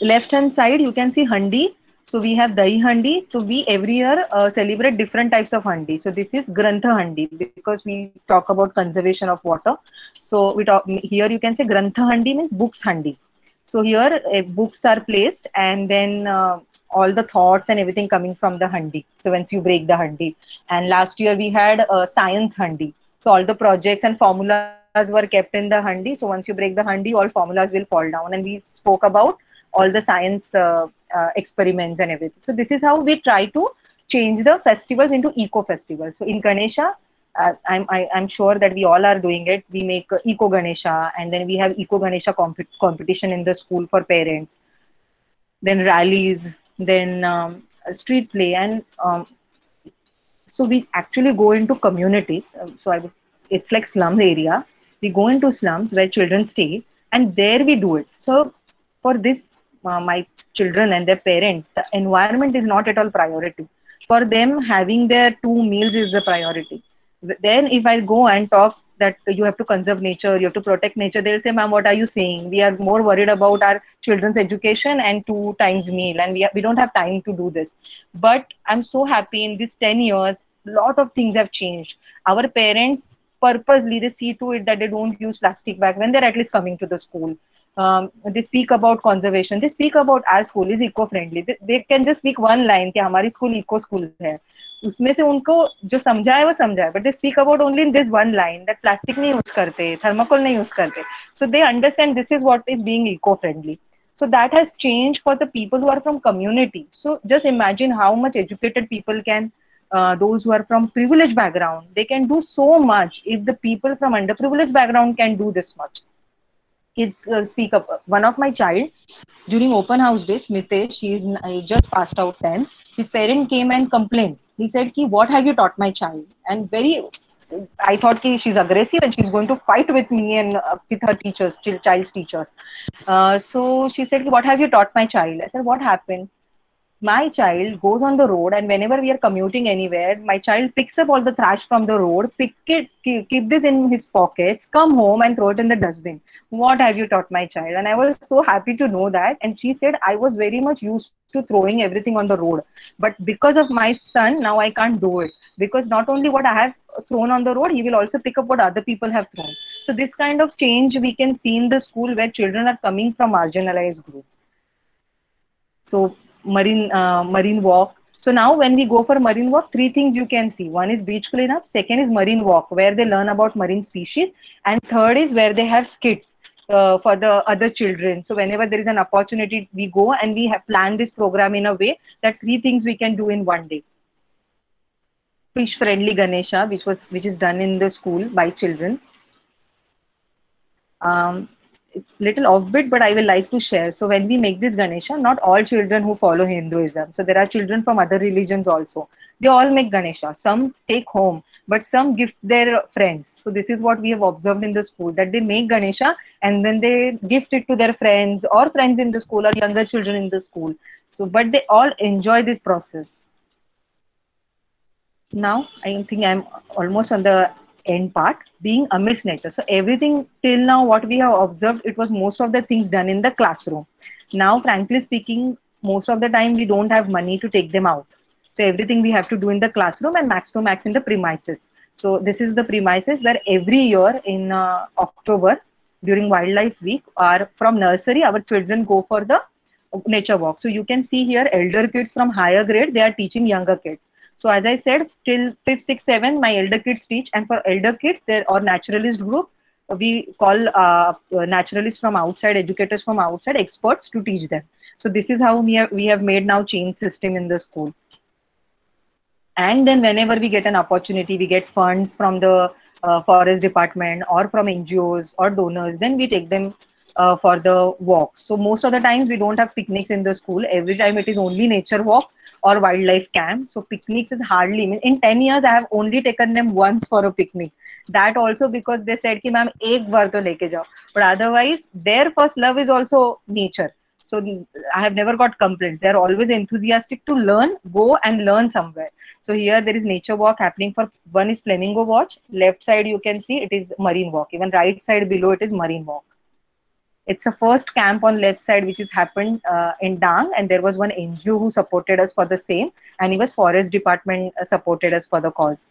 Left hand side, you can see Handi so we have Dahi Handi. So we every year uh, celebrate different types of Handi. So this is Grantha Handi because we talk about conservation of water. So we talk here you can say Grantha Handi means books Handi. So here uh, books are placed and then uh, all the thoughts and everything coming from the Handi. So once you break the Handi. And last year we had uh, science Handi. So all the projects and formulas formulas were kept in the handi. So once you break the handi, all formulas will fall down. And we spoke about all the science uh, experiments and everything. So this is how we try to change the festivals into eco festivals. So in Ganesha, uh, I'm I, am i am sure that we all are doing it. We make uh, eco Ganesha, and then we have eco Ganesha comp- competition in the school for parents. Then rallies, then um, street play, and um, so we actually go into communities. Um, so I, it's like slums area. We go into slums where children stay, and there we do it. So for this, uh, my children and their parents, the environment is not at all priority. For them, having their two meals is the priority. Then, if I go and talk that you have to conserve nature, you have to protect nature, they'll say, "Ma'am, what are you saying? We are more worried about our children's education and two times meal, and we we don't have time to do this." But I'm so happy in these ten years, a lot of things have changed. Our parents purposely they see to it that they don't use plastic bag when they're at least coming to the school Um, they speak about conservation. They speak about our school is eco-friendly. They, they can just speak one line कि हमारी school eco school है. उसमें से उनको जो समझा है वो समझा है but they speak about only in this one line that plastic नहीं यूज करते थर्माकोल नहीं यूज करते so they understand this is what is being eco friendly so that has changed for the people who are from community so just imagine how much educated people can uh, those who are from privileged background they can do so much if the people from underprivileged background can do this much kids uh, speak up. One of my child during open house day smitesh she is just passed out 10 his parent came and complained. He said ki what have you taught my child? And very i thought ki she's aggressive and she's going to fight with me and uh, with her teachers child's teachers. Uh, so she said what have you taught my child? I said what happened my child goes on the road and whenever we are commuting anywhere my child picks up all the trash from the road pick it keep this in his pockets come home and throw it in the dustbin. What have you taught my child? And i was so happy to know that. And she said i was very much used to throwing everything on the road. But because of my son now i can't do it. Because not only what i have thrown on the road he will also pick up what other people have thrown. So this kind of change we can see in the school where children are coming from marginalized group so marine uh, marine walk. So now when we go for marine walk three things you can see. One is beach cleanup second is marine walk where they learn about marine species and third is where they have skits uh, for the other children. So whenever there is an opportunity we go and we have planned this program in a way that three things we can do in one day. Fish friendly ganesha which was which is done in the school by children. Um, it's a little offbeat, but I will like to share. So when we make this Ganesha, not all children who follow Hinduism. So there are children from other religions also. They all make Ganesha. Some take home, but some gift their friends. So this is what we have observed in the school that they make Ganesha and then they gift it to their friends or friends in the school or younger children in the school. So, but they all enjoy this process. Now I think I'm almost on the end part being amidst nature. So everything till now what we have observed it was most of the things done in the classroom. Now frankly speaking most of the time we don't have money to take them out. So everything we have to do in the classroom and max to max in the premises. So this is the premises where every year in uh, october during wildlife week are from nursery our children go for the nature walk. So you can see here elder kids from higher grade they are teaching younger kids so as I said, till fifth, sixth, seven, my elder kids teach, and for elder kids, there or naturalist group, we call uh, naturalists from outside, educators from outside, experts to teach them. So this is how we have we have made now chain system in the school. And then whenever we get an opportunity, we get funds from the uh, forest department or from NGOs or donors, then we take them uh, for the walks. So most of the times we don't have picnics in the school. Every time it is only nature walk or wildlife camp. So picnics is hardly, in 10 years, I have only taken them once for a picnic. That also because they said, ki ma'am, ek bar to leke jao. But otherwise, their first love is also nature. So I have never got complaints. They're always enthusiastic to learn, go and learn somewhere. So here there is nature walk happening for one is flamingo watch. Left side you can see it is marine walk. Even right side below it is marine walk it's a first camp on left side which has happened uh, in Dang and there was one NGO who supported us for the same and he was forest department uh, supported us for the cause.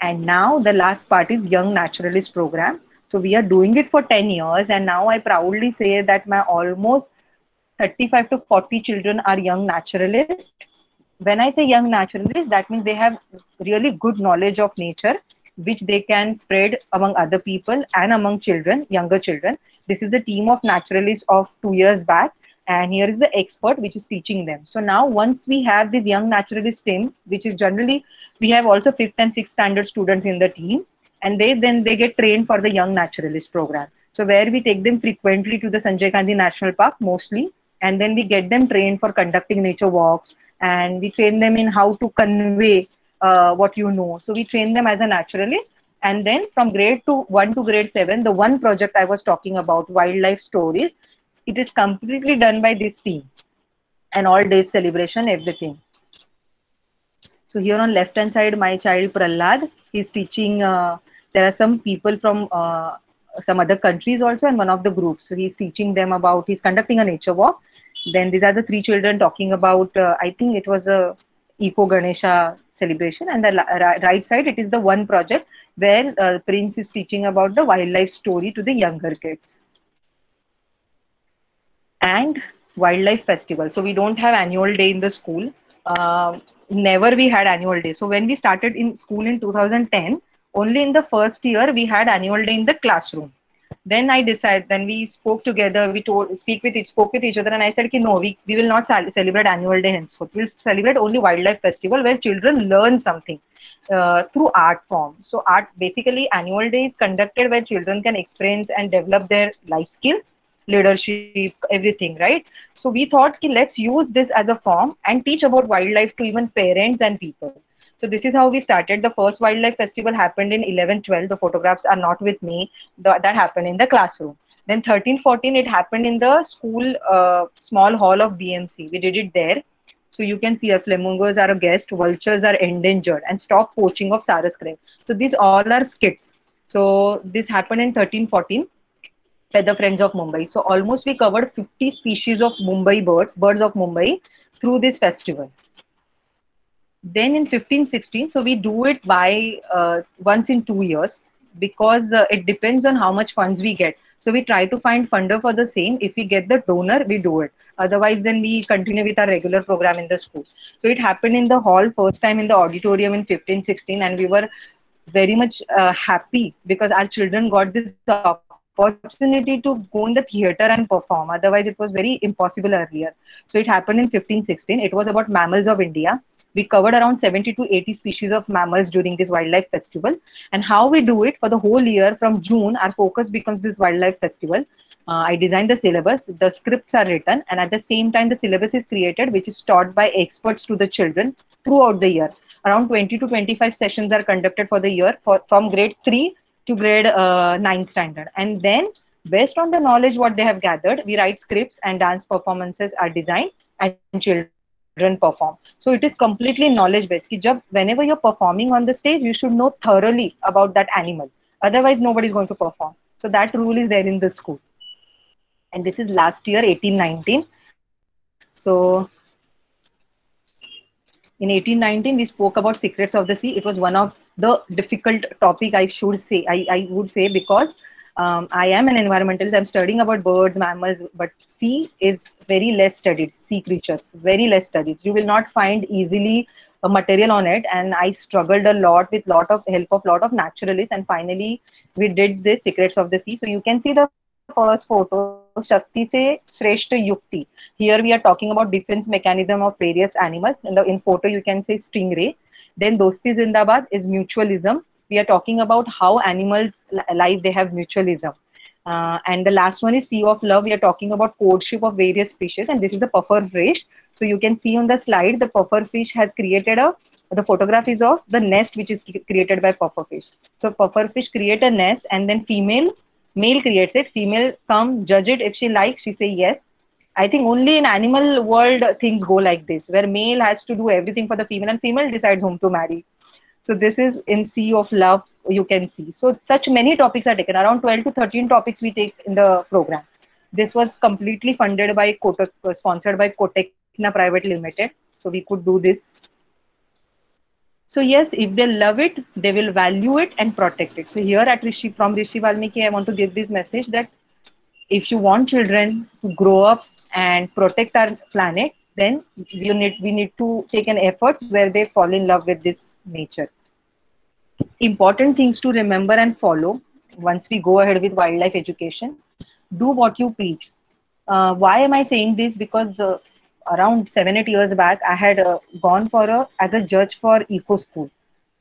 And now the last part is young naturalist program. So we are doing it for 10 years and now I proudly say that my almost 35 to 40 children are young naturalists. When I say young naturalists, that means they have really good knowledge of nature which they can spread among other people and among children, younger children. This is a team of naturalists of two years back and here is the expert which is teaching them so now once we have this young naturalist team which is generally we have also fifth and sixth standard students in the team and they then they get trained for the young naturalist program so where we take them frequently to the sanjay gandhi national park mostly and then we get them trained for conducting nature walks and we train them in how to convey uh, what you know. So we train them as a naturalist. And then from grade to 1 to grade 7 the one project i was talking about wildlife stories it is completely done by this team. And all days celebration everything. So here on left hand side my child prahlad he's teaching uh, there are some people from uh, some other countries also and one of the groups. So he's teaching them about he's conducting a nature walk. Then these are the three children talking about uh, i think it was a eco ganesha celebration. And the right side it is the one project where uh, prince is teaching about the wildlife story to the younger kids. And wildlife festival. So we don't have annual day in the school. Uh, never we had annual day. So when we started in school in 2010 only in the first year we had annual day in the classroom then i decided then we spoke together we told speak with each spoke with each other and i said no we, we will not celebrate annual day henceforth we'll celebrate only wildlife festival where children learn something uh, through art form so art basically annual day is conducted where children can experience and develop their life skills leadership, everything, right? So we thought, let's use this as a form and teach about wildlife to even parents and people. So this is how we started. The first wildlife festival happened in 11, 12. The photographs are not with me. The, that happened in the classroom. Then 13, 14, it happened in the school uh, small hall of BMC. We did it there. So you can see our flamingos are a guest, vultures are endangered, and stop poaching of Saras crane. So these all are skits. So this happened in 13, 14 Feather Friends of Mumbai. So almost we covered 50 species of Mumbai birds, birds of Mumbai through this festival. Then in 15, 16, so we do it by uh, once in two years because uh, it depends on how much funds we get. So we try to find funder for the same. If we get the donor, we do it. Otherwise, then we continue with our regular program in the school. So it happened in the hall first time in the auditorium in 15, 16, and we were very much uh, happy because our children got this opportunity to go in the theater and perform. Otherwise, it was very impossible earlier. So it happened in 15, 16. It was about mammals of India. We covered around 70 to 80 species of mammals during this wildlife festival. And how we do it for the whole year from June, our focus becomes this wildlife festival. Uh, I designed the syllabus, the scripts are written, and at the same time, the syllabus is created, which is taught by experts to the children throughout the year. Around 20 to 25 sessions are conducted for the year for, from grade 3 to grade uh, 9 standard and then based on the knowledge what they have gathered we write scripts and dance performances are designed and children perform. So it is completely knowledge based Jab, whenever you're performing on the stage you should know thoroughly about that animal. Otherwise nobody is going to perform. So that rule is there in the school. And this is last year 1819 so in 1819 we spoke about secrets of the sea. It was one of the difficult topic i should say i, I would say because um, i am an environmentalist i'm studying about birds mammals but sea is very less studied sea creatures very less studied you will not find easily a material on it and i struggled a lot with lot of help of lot of naturalists and finally we did this secrets of the sea so you can see the first photo, Shakti se Shreshta Yukti. Here we are talking about defense mechanism of various animals. In the in photo, you can say stingray. Then Dosti Zindabad is mutualism. We are talking about how animals life they have mutualism. Uh, and the last one is Sea of Love. We are talking about courtship of various fishes, and this is a puffer fish. So you can see on the slide, the puffer fish has created a. The photograph is of the nest which is created by puffer fish. So puffer fish create a nest, and then female male creates it female come judge it if she likes she say yes i think only in animal world things go like this where male has to do everything for the female and female decides whom to marry so this is in sea of love you can see so such many topics are taken around 12 to 13 topics we take in the program this was completely funded by Kotak, uh, sponsored by Cotecna Private Limited. So we could do this so yes, if they love it, they will value it and protect it. So here at Rishi, from Rishi Valmiki, I want to give this message that if you want children to grow up and protect our planet, then we need we need to take an efforts where they fall in love with this nature. Important things to remember and follow once we go ahead with wildlife education. Do what you preach. Uh, why am i saying this? Because uh, around seven eight years back i had uh, gone for a as a judge for eco school.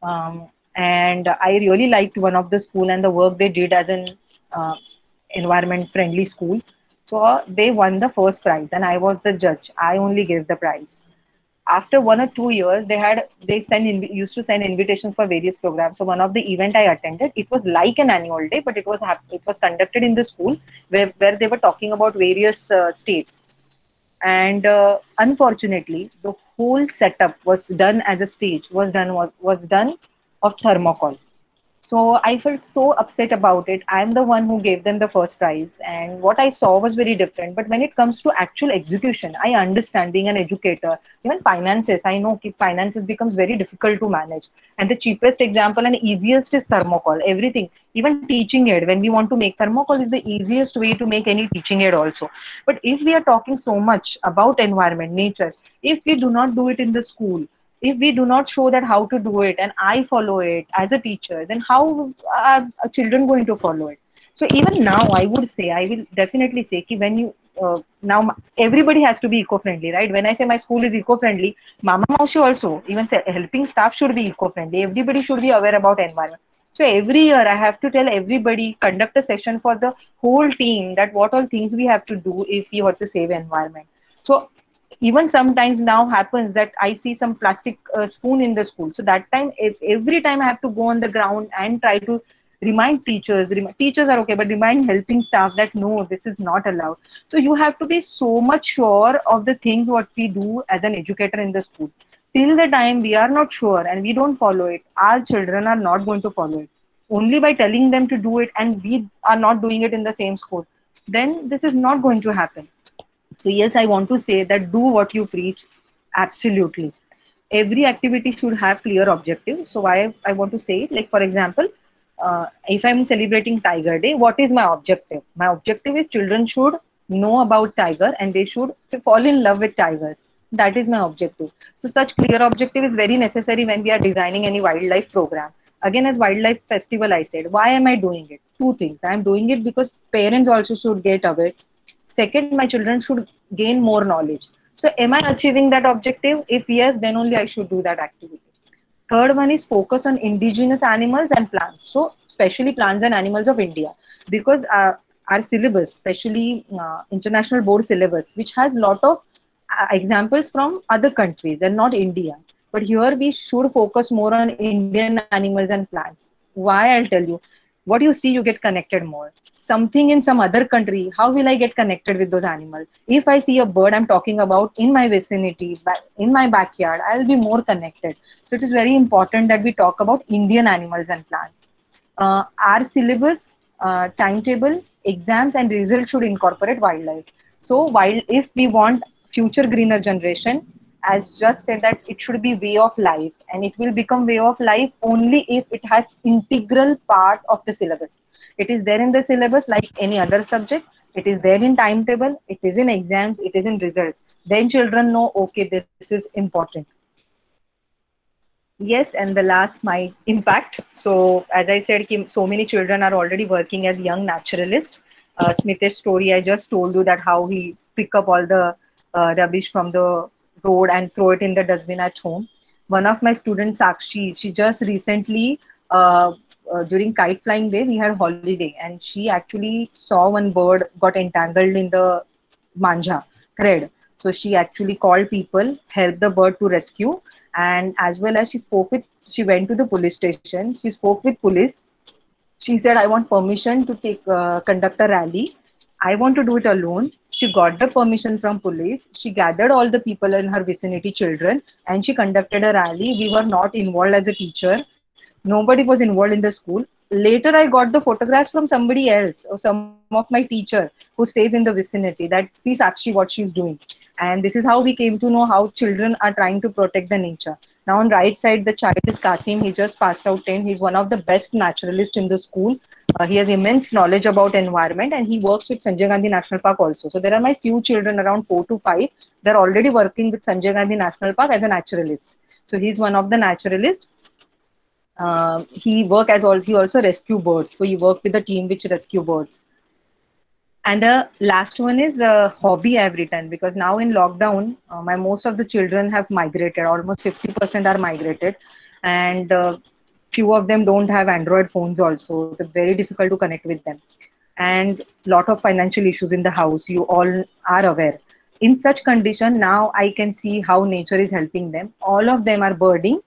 Um, and i really liked one of the school and the work they did as an uh, environment friendly school. So uh, they won the first prize and i was the judge. I only gave the prize after one or two years they had they send in, used to send invitations for various programs. So one of the event i attended it was like an annual day but it was it was conducted in the school where, where they were talking about various uh, states. And uh, unfortunately the whole setup was done as a stage was done was, was done of thermocol so I felt so upset about it. I'm the one who gave them the first prize, and what I saw was very different. But when it comes to actual execution, I understand being an educator, even finances. I know finances becomes very difficult to manage, and the cheapest example and easiest is thermocol. Everything, even teaching aid. When we want to make thermocol, is the easiest way to make any teaching aid also. But if we are talking so much about environment, nature, if we do not do it in the school, if we do not show that how to do it and i follow it as a teacher then how are children going to follow it? So even now i would say i will definitely say ki when you uh, now everybody has to be eco-friendly right? When i say my school is eco-friendly mama maushi also even helping staff should be eco-friendly. Everybody should be aware about environment. So every year i have to tell everybody conduct a session for the whole team that what all things we have to do if we want to save environment. So even sometimes now happens that i see some plastic uh, spoon in the school. So that time if, every time i have to go on the ground and try to remind teachers rem- teachers are okay but remind helping staff that no this is not allowed. So you have to be so much sure of the things what we do as an educator in the school. Till the time we are not sure and we don't follow it our children are not going to follow it. Only by telling them to do it and we are not doing it in the same school then this is not going to happen so yes, I want to say that do what you preach. Absolutely. Every activity should have clear objective. So why I want to say like for example, uh, if I'm celebrating Tiger Day, what is my objective? My objective is children should know about tiger and they should fall in love with tigers. That is my objective. So such clear objective is very necessary when we are designing any wildlife program. Again, as wildlife festival, I said, why am I doing it? Two things. I'm doing it because parents also should get aware second my children should gain more knowledge. So am i achieving that objective? If yes then only i should do that activity. Third one is focus on indigenous animals and plants. So especially plants and animals of india. Because uh, our syllabus especially uh, international board syllabus which has a lot of uh, examples from other countries and not india. But here we should focus more on indian animals and plants. Why i'll tell you what you see you get connected more? Something in some other country how will i get connected with those animals? If i see a bird i'm talking about in my vicinity in my backyard i'll be more connected. So it is very important that we talk about indian animals and plants. Uh, our syllabus uh, timetable exams and results should incorporate wildlife. So while if we want future greener generation as just said that it should be way of life and it will become way of life only if it has integral part of the syllabus. It is there in the syllabus like any other subject. It is there in timetable. It is in exams. It is in results. Then children know okay this is important. Yes and the last my impact so as i said so many children are already working as young naturalists uh, smith's story i just told you that how he pick up all the uh, rubbish from the road and throw it in the dustbin at home. One of my students, Sakshi, she just recently, uh, uh, during kite flying day, we had holiday and she actually saw one bird got entangled in the manja thread. So she actually called people, helped the bird to rescue, and as well as she spoke with, she went to the police station. She spoke with police. She said, "I want permission to take uh, conduct a rally I want to do it alone. She got the permission from police. She gathered all the people in her vicinity, children, and she conducted a rally. We were not involved as a teacher. Nobody was involved in the school. Later, I got the photographs from somebody else or some of my teacher who stays in the vicinity that sees actually what she's doing. And this is how we came to know how children are trying to protect the nature. Now on right side, the child is Kasim. He just passed out 10. He's one of the best naturalists in the school. Uh, he has immense knowledge about environment and he works with Sanjay Gandhi National Park also. So there are my few children around four to five. They're already working with Sanjay Gandhi National Park as a naturalist. So he's one of the naturalists. Uh, he work as all he also rescue birds. So he work with the team which rescue birds. And the last one is a hobby i've written because now in lockdown uh, my most of the children have migrated. Almost 50% are migrated. And uh, few of them don't have android phones also. It's very difficult to connect with them. And lot of financial issues in the house. You all are aware. In such condition now i can see how nature is helping them. All of them are birding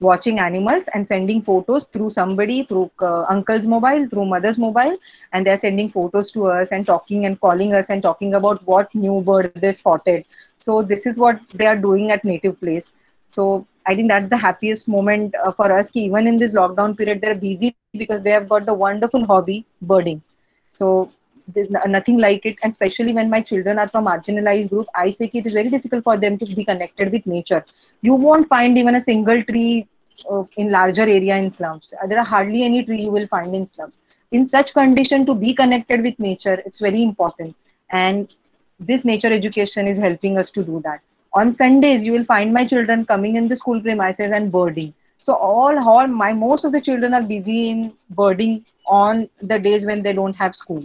watching animals and sending photos through somebody through uh, uncle's mobile through mother's mobile and they're sending photos to us and talking and calling us and talking about what new bird they spotted. So this is what they are doing at native place. So i think that's the happiest moment uh, for us. Even in this lockdown period they're busy because they have got the wonderful hobby birding. So there's nothing like it. And especially when my children are from marginalized group i say it is very difficult for them to be connected with nature. You won't find even a single tree uh, in larger area in slums. There are hardly any tree you will find in slums. In such condition to be connected with nature it's very important. And this nature education is helping us to do that. On sundays you will find my children coming in the school premises and birding. So all all my most of the children are busy in birding on the days when they don't have school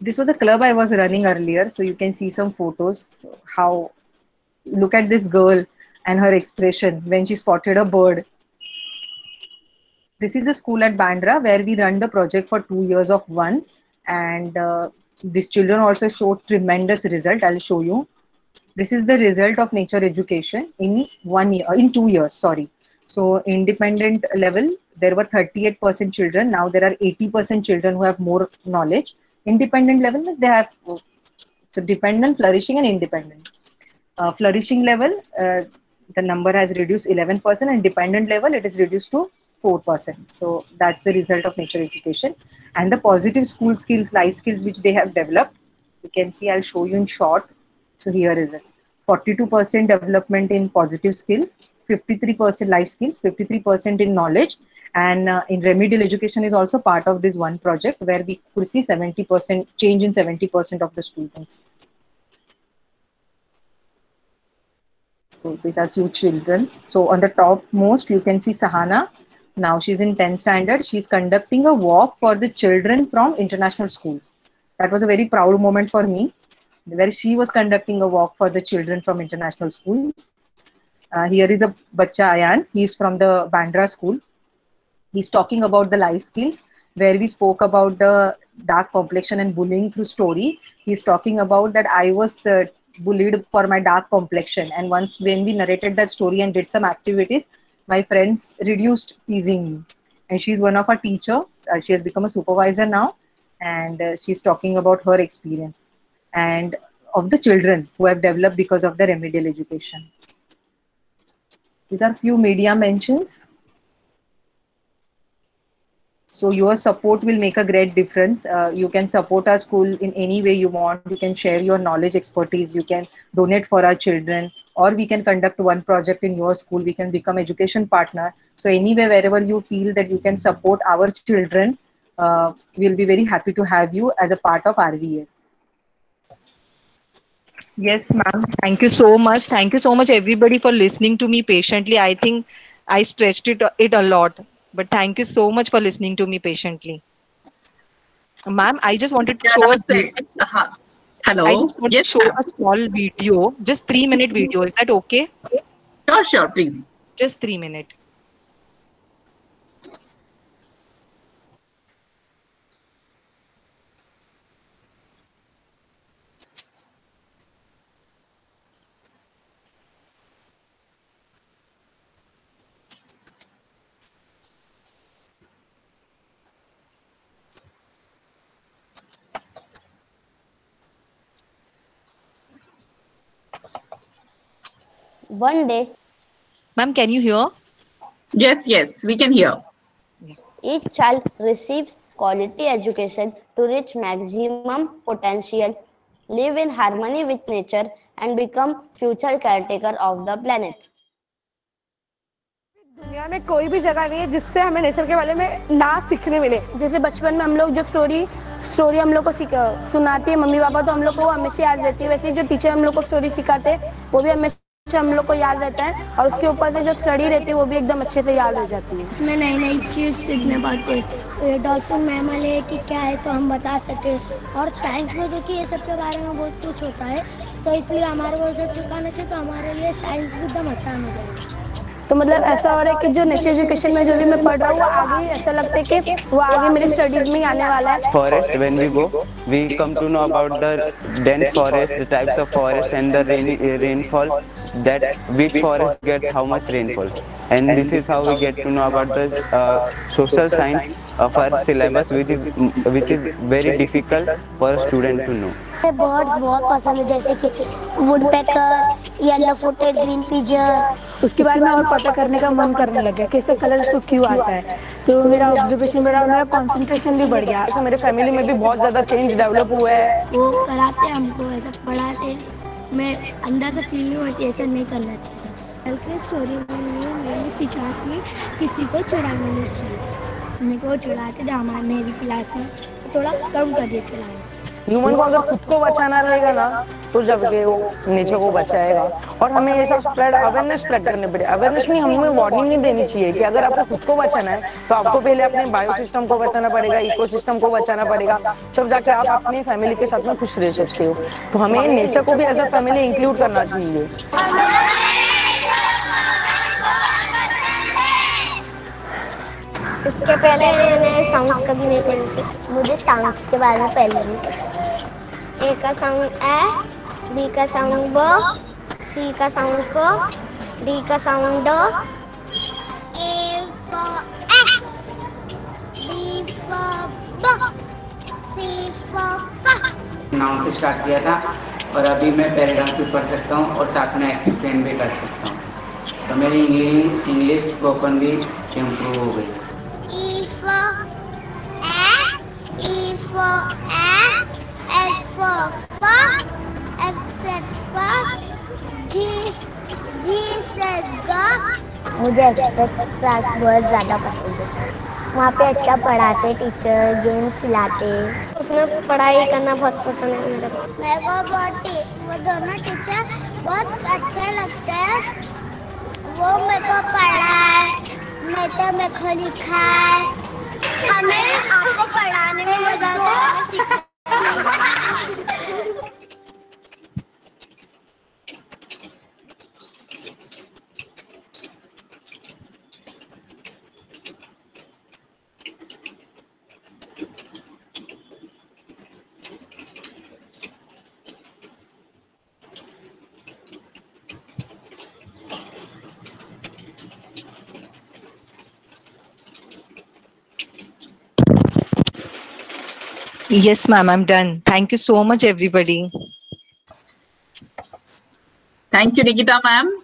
this was a club I was running earlier, so you can see some photos. How look at this girl and her expression when she spotted a bird. This is the school at Bandra where we run the project for two years of one, and uh, these children also showed tremendous result. I'll show you. This is the result of nature education in one year, in two years. Sorry. So independent level, there were 38% children. Now there are 80% children who have more knowledge independent level means they have so dependent flourishing and independent. Uh, flourishing level uh, the number has reduced 11% and dependent level it is reduced to 4% so that's the result of nature education. And the positive school skills life skills which they have developed you can see i'll show you in short. So here is it. 42% development in positive skills 53% life skills 53% in knowledge and uh, in remedial education is also part of this one project where we could see 70% change in 70% of the students. So these are few children. So on the top most, you can see Sahana. Now she's in 10th standard. She's conducting a walk for the children from international schools. That was a very proud moment for me, where she was conducting a walk for the children from international schools. Uh, here is a Bacha Ayan. He's from the Bandra school he's talking about the life skills where we spoke about the dark complexion and bullying through story. He's talking about that i was uh, bullied for my dark complexion. And once when we narrated that story and did some activities my friends reduced teasing me. And she's one of our teacher. Uh, she has become a supervisor now. And uh, she's talking about her experience and of the children who have developed because of the remedial education. These are few media mentions so your support will make a great difference. Uh, you can support our school in any way you want. You can share your knowledge expertise. You can donate for our children or we can conduct one project in your school. We can become education partner. So anyway wherever you feel that you can support our children uh, we'll be very happy to have you as a part of rvs yes ma'am. Thank you so much. Thank you so much everybody for listening to me patiently. I think i stretched it, it a lot but thank you so much for listening to me patiently. Ma'am, I just wanted to show a, uh-huh. Hello. I just want yes, to show a small video, just three minute video. Is that okay? Sure, sure, please. Just three minute. One day. Ma'am, can you hear? Yes, yes, we can hear. Each child receives quality education to reach maximum potential, live in harmony with nature, and become future caretaker of the planet. दुनिया में कोई भी जगह नहीं है जिससे हमें nature के बारे में ना सीखने मिले जैसे बचपन में हम लोग जो स्टोरी स्टोरी हम लोग को सुनाती है मम्मी पापा तो हम लोग को वो हमेशा याद रहती है वैसे जो टीचर हम लोग को स्टोरी सिखाते हैं वो भी हमेशा अच्छे हम लोग को याद रहता है और उसके ऊपर से जो स्टडी रहती है वो भी एकदम अच्छे से याद हो जाती है। उसमें नई नई चीज़ सीखने पाते डॉल्फिन मैमल है कि क्या है तो हम बता सके और साइंस में जो कि ये सब के बारे में बहुत कुछ होता है तो इसलिए हमारे को उसे चाहिए तो हमारे लिए साइंस भी एकदम आसान हो जाएगा। तो मतलब ऐसा हो रहा है कि जो नेचर एजुकेशन में जो भी मैं पढ़ रहा हूँ वो आगे ऐसा लगता है कि वो आगे मेरी स्टडीज़ में ही आने वाला है we go we come to know about the dense forest the types of forest and the rain, uh, rainfall that which forest gets how much rainfall and this is how we get to know about the uh, social science of our syllabus which is which is very difficult for a student to know birds बहुत पसंद है जैसे कि woodpecker yellow footed green pigeon उसके बाद में और पता करने का मन करने लग गया कैसे कलर उसको क्यों आता है। तो मेरा ऑब्जर्वेशन बढ़ा मेरा कॉन्सेंट्रेशन भी बढ़ गया। मेरे फैमिली में भी बहुत ज़्यादा चेंज डेवलप हुआ है। वो कराते हमको ऐसा पढ़ाते मैं अंदर से फीलिंग होती है ऐसा नहीं करना चाहिए। कल की स्टोरी में मैंने सीखा कि किसी को चुराना नहीं चाहिए। मेरे को चुराते थे हमारे मेरी क्लास में थोड़ा कम कर दिया चुराना ह्यूमन को अगर खुद को बचाना रहेगा ना तो जब के वो नेचर को बचाएगा। और हमें ये सब स्प्रेड अवेयरनेस स्प्रेड करने पड़े। अवेयरनेस नहीं हमें वार्निंग नहीं देनी चाहिए कि अगर आपको खुद को बचाना है तो आपको पहले अपने बायो सिस्टम को बचाना पड़ेगा इको सिस्टम को बचाना पड़ेगा, तब जाके आप अपनी फैमिली के साथ में खुश रह सकते हो। तो हमें नेचर को भी एज अ फैमिली इंक्लूड करना चाहिए। इसके पहले मैंने सॉन्ग्स कभी नहीं पढ़े थे। मुझे सॉन्ग्स के बारे में पहले नहीं पता। ए का साउंड ए बी का साउंड ब सी का साउंड क डी का साउंड ड A for B for C for से स्टार्ट किया था और अभी मैं पैराग्राफ भी पढ़ सकता हूँ और साथ में एक्सप्लेन भी कर सकता हूँ। तो मेरी इंग्लिश इंग्लिश स्पोकन भी इम्प्रूव हो गई। E for fuck, F says fuck, G G says God. मुझे एक्सप्रेस क्लास बहुत ज़्यादा पसंद है। वहाँ पे अच्छा पढ़ाते टीचर गेम खिलाते। उसमें पढ़ाई करना बहुत पसंद है मेरे को। मेरे को बहुत वो दोनों टीचर बहुत अच्छे लगते हैं। वो मेरे को पढ़ाए मैं तो मेरे को लिखा है हमें आपको पढ़ाने में मज़ा आता है Ha ha ha! Yes, ma'am, I'm done. Thank you so much, everybody. Thank you, Nikita ma'am.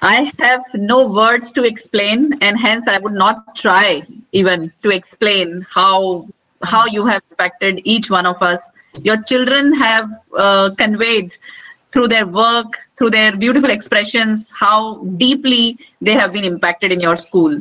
I have no words to explain, and hence I would not try even to explain how how you have impacted each one of us. Your children have uh, conveyed through their work, through their beautiful expressions, how deeply they have been impacted in your school.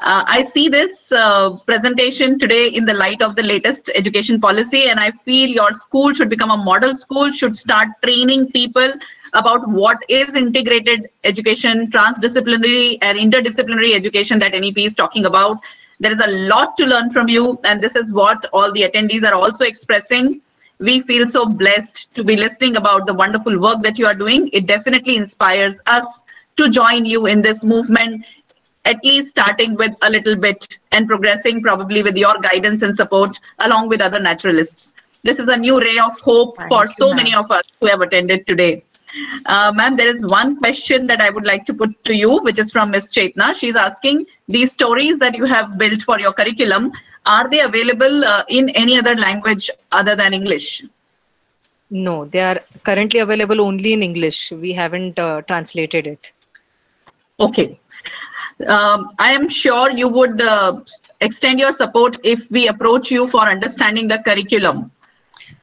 Uh, I see this uh, presentation today in the light of the latest education policy, and I feel your school should become a model school, should start training people about what is integrated education, transdisciplinary and interdisciplinary education that NEP is talking about. There is a lot to learn from you, and this is what all the attendees are also expressing. We feel so blessed to be listening about the wonderful work that you are doing. It definitely inspires us to join you in this movement, at least starting with a little bit and progressing probably with your guidance and support along with other naturalists. This is a new ray of hope Thank for you, so many of us who have attended today. Uh, ma'am, there is one question that I would like to put to you, which is from Ms. Chetna. She's asking, these stories that you have built for your curriculum, are they available uh, in any other language other than English? No, they are currently available only in English. We haven't uh, translated it. Okay. Um, I am sure you would uh, extend your support if we approach you for understanding the curriculum.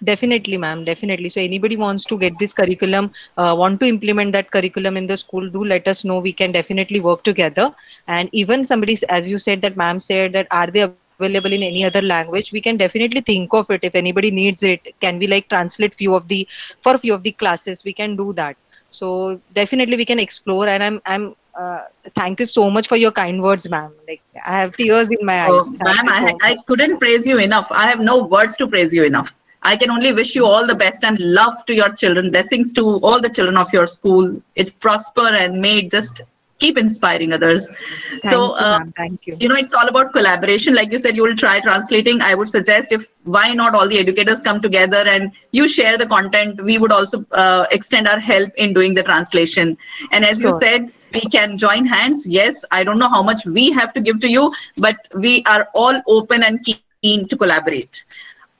Definitely, ma'am. Definitely. So, anybody wants to get this curriculum, uh, want to implement that curriculum in the school, do let us know. We can definitely work together. And even somebody, as you said, that ma'am said that are they available in any other language? We can definitely think of it. If anybody needs it, can we like translate few of the for few of the classes? We can do that. So definitely we can explore. And I'm I'm uh, thank you so much for your kind words, ma'am. Like I have tears in my eyes. Oh, ma'am, you so I. I couldn't praise you enough. I have no words to praise you enough. I can only wish you all the best and love to your children. Blessings to all the children of your school. It prosper and may just keep inspiring others. Thank so, you, uh, ma'am. Thank you. you know, it's all about collaboration. Like you said, you will try translating. I would suggest if why not all the educators come together and you share the content. We would also uh, extend our help in doing the translation. And as you said, we can join hands. Yes, I don't know how much we have to give to you, but we are all open and keen to collaborate.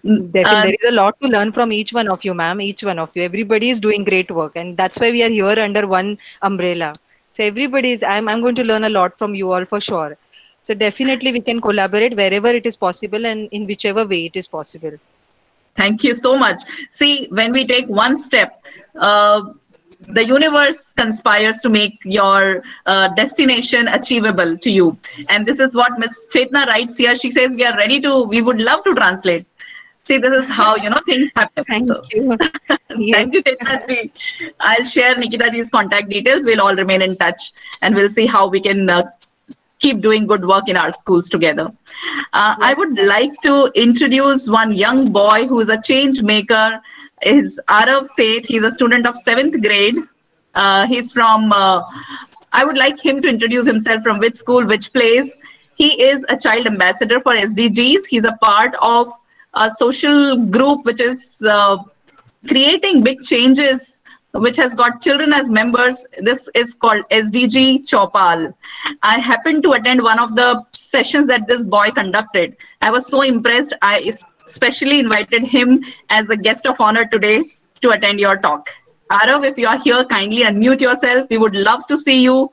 Definitely, Uh, there is a lot to learn from each one of you, ma'am. Each one of you. Everybody is doing great work, and that's why we are here under one umbrella. So everybody is. I'm. I'm going to learn a lot from you all for sure. So definitely, we can collaborate wherever it is possible and in whichever way it is possible. Thank you so much. See, when we take one step, uh, the universe conspires to make your uh, destination achievable to you. And this is what Miss Chetna writes here. She says, We are ready to, we would love to translate. See, this is how, you know, things happen. Thank So, you. Thank you, Chetna. I'll share Nikita ji's contact details. We'll all remain in touch and we'll see how we can uh, keep doing good work in our schools together. Uh, I would like to introduce one young boy who is a change maker. Is Arav Seth. He's a student of seventh grade. Uh, he's from. Uh, I would like him to introduce himself from which school, which place. He is a child ambassador for SDGs. He's a part of a social group which is uh, creating big changes which has got children as members. This is called SDG Chopal. I happened to attend one of the sessions that this boy conducted. I was so impressed. I especially invited him as a guest of honor today to attend your talk. Arav, if you are here, kindly unmute yourself. We would love to see you.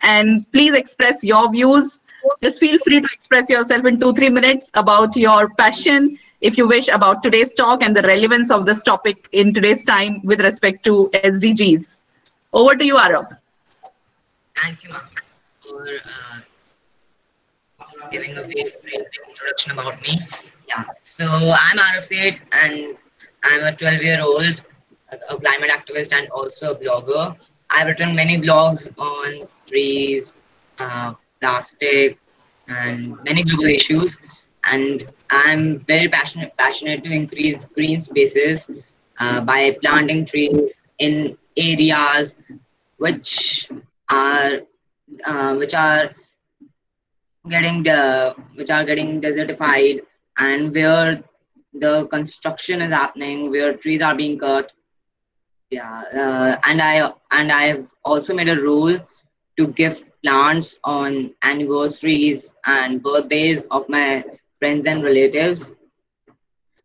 And please express your views. Just feel free to express yourself in two, three minutes about your passion, if you wish, about today's talk and the relevance of this topic in today's time with respect to SDGs. Over to you, Arav. Thank you, ma'am, for uh, giving a very brief introduction about me. Yeah, so I'm Arav Seth and I'm a 12 year old, a climate activist, and also a blogger. I've written many blogs on trees, uh, plastic, and many global issues. And I'm very passionate passionate to increase green spaces uh, by planting trees in areas which are uh, which are getting the which are getting desertified and where the construction is happening where trees are being cut. Yeah uh, and i and i've also made a rule to gift plants on anniversaries and birthdays of my friends and relatives.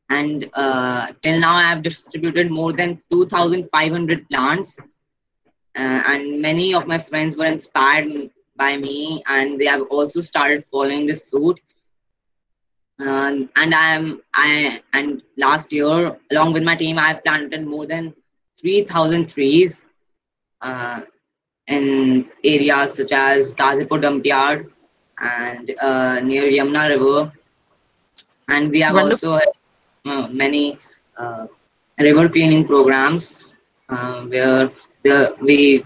And uh, till now i have distributed more than 2500 plants. Uh, and many of my friends were inspired by me and they have also started following this suit um, and i'm i and last year along with my team i've planted more than 3000 trees uh, in areas such as Gazipur dump yard and uh, near yamuna river and we have Wonderful. also uh, many uh, river cleaning programs uh, where the we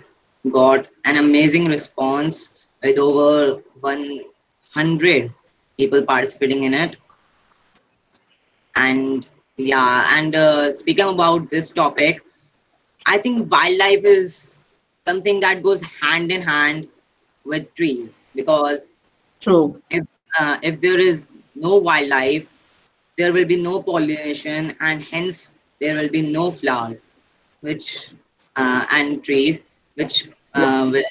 got an amazing response with over 100 people participating in it and yeah and uh, speaking about this topic i think wildlife is something that goes hand in hand with trees because True. if uh, if there is no wildlife there will be no pollination and hence there will be no flowers which uh, and trees which uh, will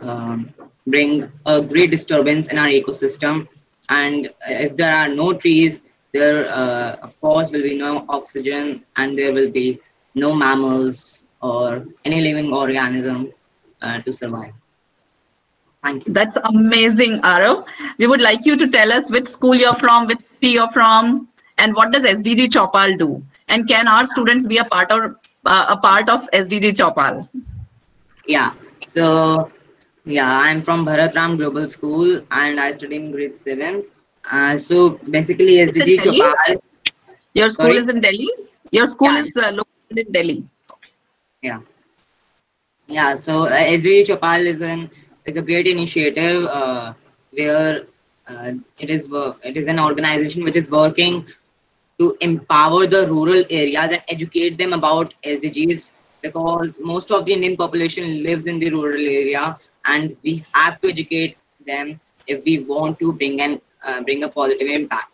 um, bring a great disturbance in our ecosystem. And if there are no trees there uh, of course will be no oxygen and there will be no mammals or any living organism uh, to survive thank you That's amazing, Arav. We would like you to tell us which school you're from, which city you're from, and what does SDG Chopal do? And can our students be a part of uh, a part of SDG Chopal? Yeah. So, yeah, I'm from Bharatram Global School and I study in grade 7th. Uh, so, basically, SDG Chopal. Your school Sorry? is in Delhi. Your school Yeah. is uh, located in Delhi. Yeah. Yeah, so uh, SDG Chopal is an is a great initiative uh, where uh, it is it is an organization which is working to empower the rural areas and educate them about SDGs because most of the Indian population lives in the rural area and we have to educate them if we want to bring an uh, bring a positive impact.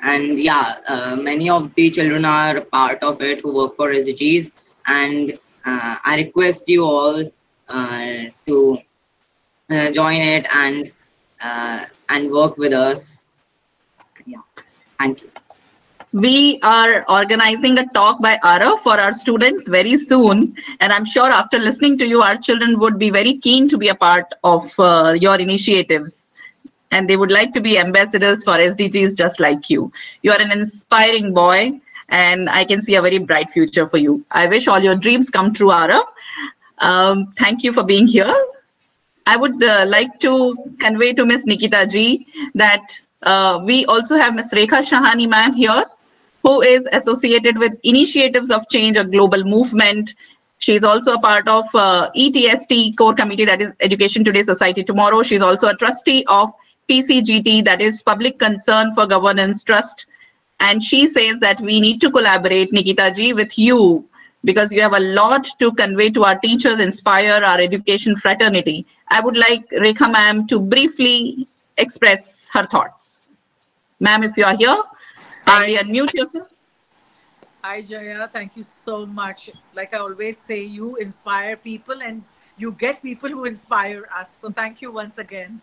And yeah, uh, many of the children are part of it who work for SDGs and uh, I request you all uh, to uh, join it and uh, and work with us. Yeah, thank you. We are organizing a talk by Ara for our students very soon. And I'm sure after listening to you, our children would be very keen to be a part of uh, your initiatives. And they would like to be ambassadors for SDGs just like you. You are an inspiring boy, and I can see a very bright future for you. I wish all your dreams come true, Ara. Um, thank you for being here. I would uh, like to convey to Miss Nikita ji that uh, we also have Miss Rekha Shahani ma'am here, who is associated with Initiatives of Change, a global movement. She is also a part of uh, ETST core committee, that is Education Today, Society Tomorrow. She's also a trustee of PCGT, that is Public Concern for Governance Trust. And she says that we need to collaborate, Nikita ji, with you because you have a lot to convey to our teachers, inspire our education fraternity. I would like Rekha ma'am to briefly express her thoughts. Ma'am, if you are here, kindly unmute yourself. Hi, Jaya. Thank you so much. Like I always say, you inspire people and you get people who inspire us. So thank you once again.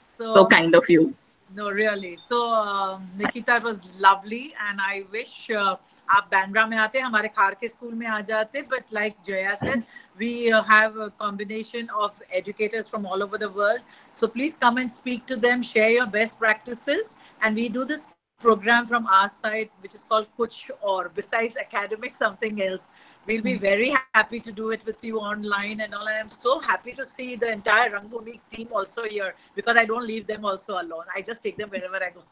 So, So kind of you. No, really. So um, Nikita it was lovely, and I wish uh, आप बैंड्रा में आते हमारे खार के school में आ जाते but like Jaya said we have a combination of educators from all over the world. So please come and speak to them share your best practices and we do this program from our side which is called kuch or besides academic something else. We'll be hmm. very happy to do it with you online and all. I am so happy to see the entire Rangbhumi team also here because i don't leave them also alone. I just take them wherever i go.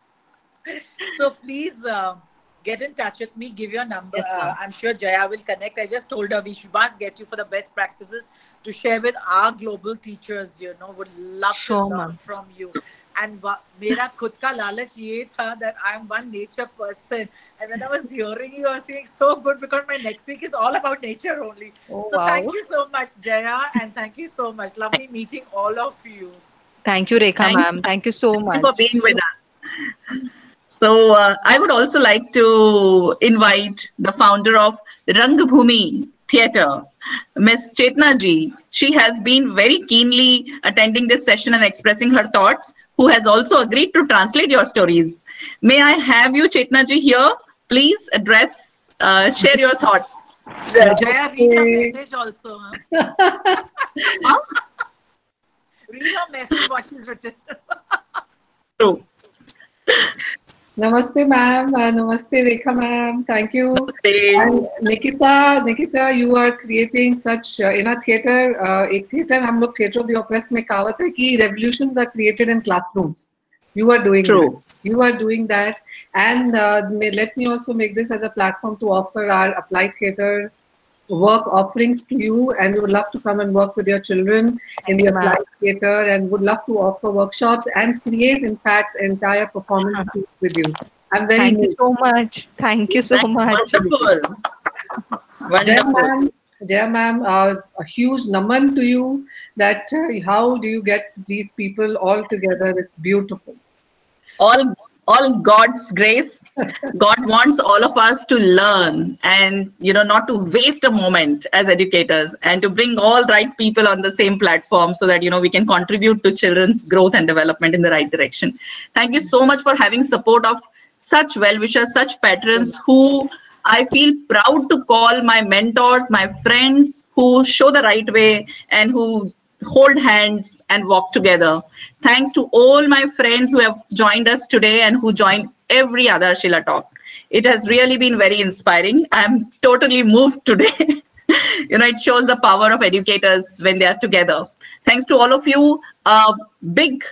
So please uh, get in touch with me give your number Yes, ma'am. uh, i'm sure jaya will connect i just told her we should must get you for the best practices to share with our global teachers you know would love Sure, to learn ma'am. from you and wa- मेरा खुद का लालच ये था that I'm one nature person and when I was hearing you I was feeling so good because my next week is all about nature only Oh, so wow. thank you so much Jaya and thank you so much lovely meeting all of you Thank you, Rekha Thank ma'am. Thank you so Thank much. you for being with us. So uh, I would also like to invite the founder of Rangbhumi Theatre, Miss Chetna ji. She has been very keenly attending this session and expressing her thoughts, who has also agreed to translate your stories. May I have you, Chetna ji, here? Please address, uh, share your thoughts. Jaya read her message also huh? read her message what she's written True. Namaste, ma'am. Uh, namaste, Rekha, ma'am. Thank you. And Nikita, Nikita, you are creating such uh, in a theater. Uh, एक theater हम लोग theater of the oppressed में कहावत है कि revolutions are created in classrooms. You are doing True. that. You are doing that. And uh, may, let me also make this as a platform to offer our applied theater work offerings to you and we would love to come and work with your children in the you, ma'am. applied theater and would love to offer workshops and create in fact entire performance suites with you i'm very Thank you so much. Thank you so much. Wonderful. Jaya Wonderful. ma'am, Jaya ma'am, uh, a huge naman to you that uh, how do you get these people all together? It's beautiful. all all god's grace. God wants all of us to learn and you know not to waste a moment as educators and to bring all right people on the same platform so that you know we can contribute to children's growth and development in the right direction. Thank you so much for having support of such well wishers such patrons who I feel proud to call my mentors, my friends who show the right way and who hold hands and walk together. Thanks to all my friends who have joined us today and who join every Aadharshila talk. It has really been very inspiring. I'm totally moved today. you know, it shows the power of educators when they are together. Thanks to all of you. A big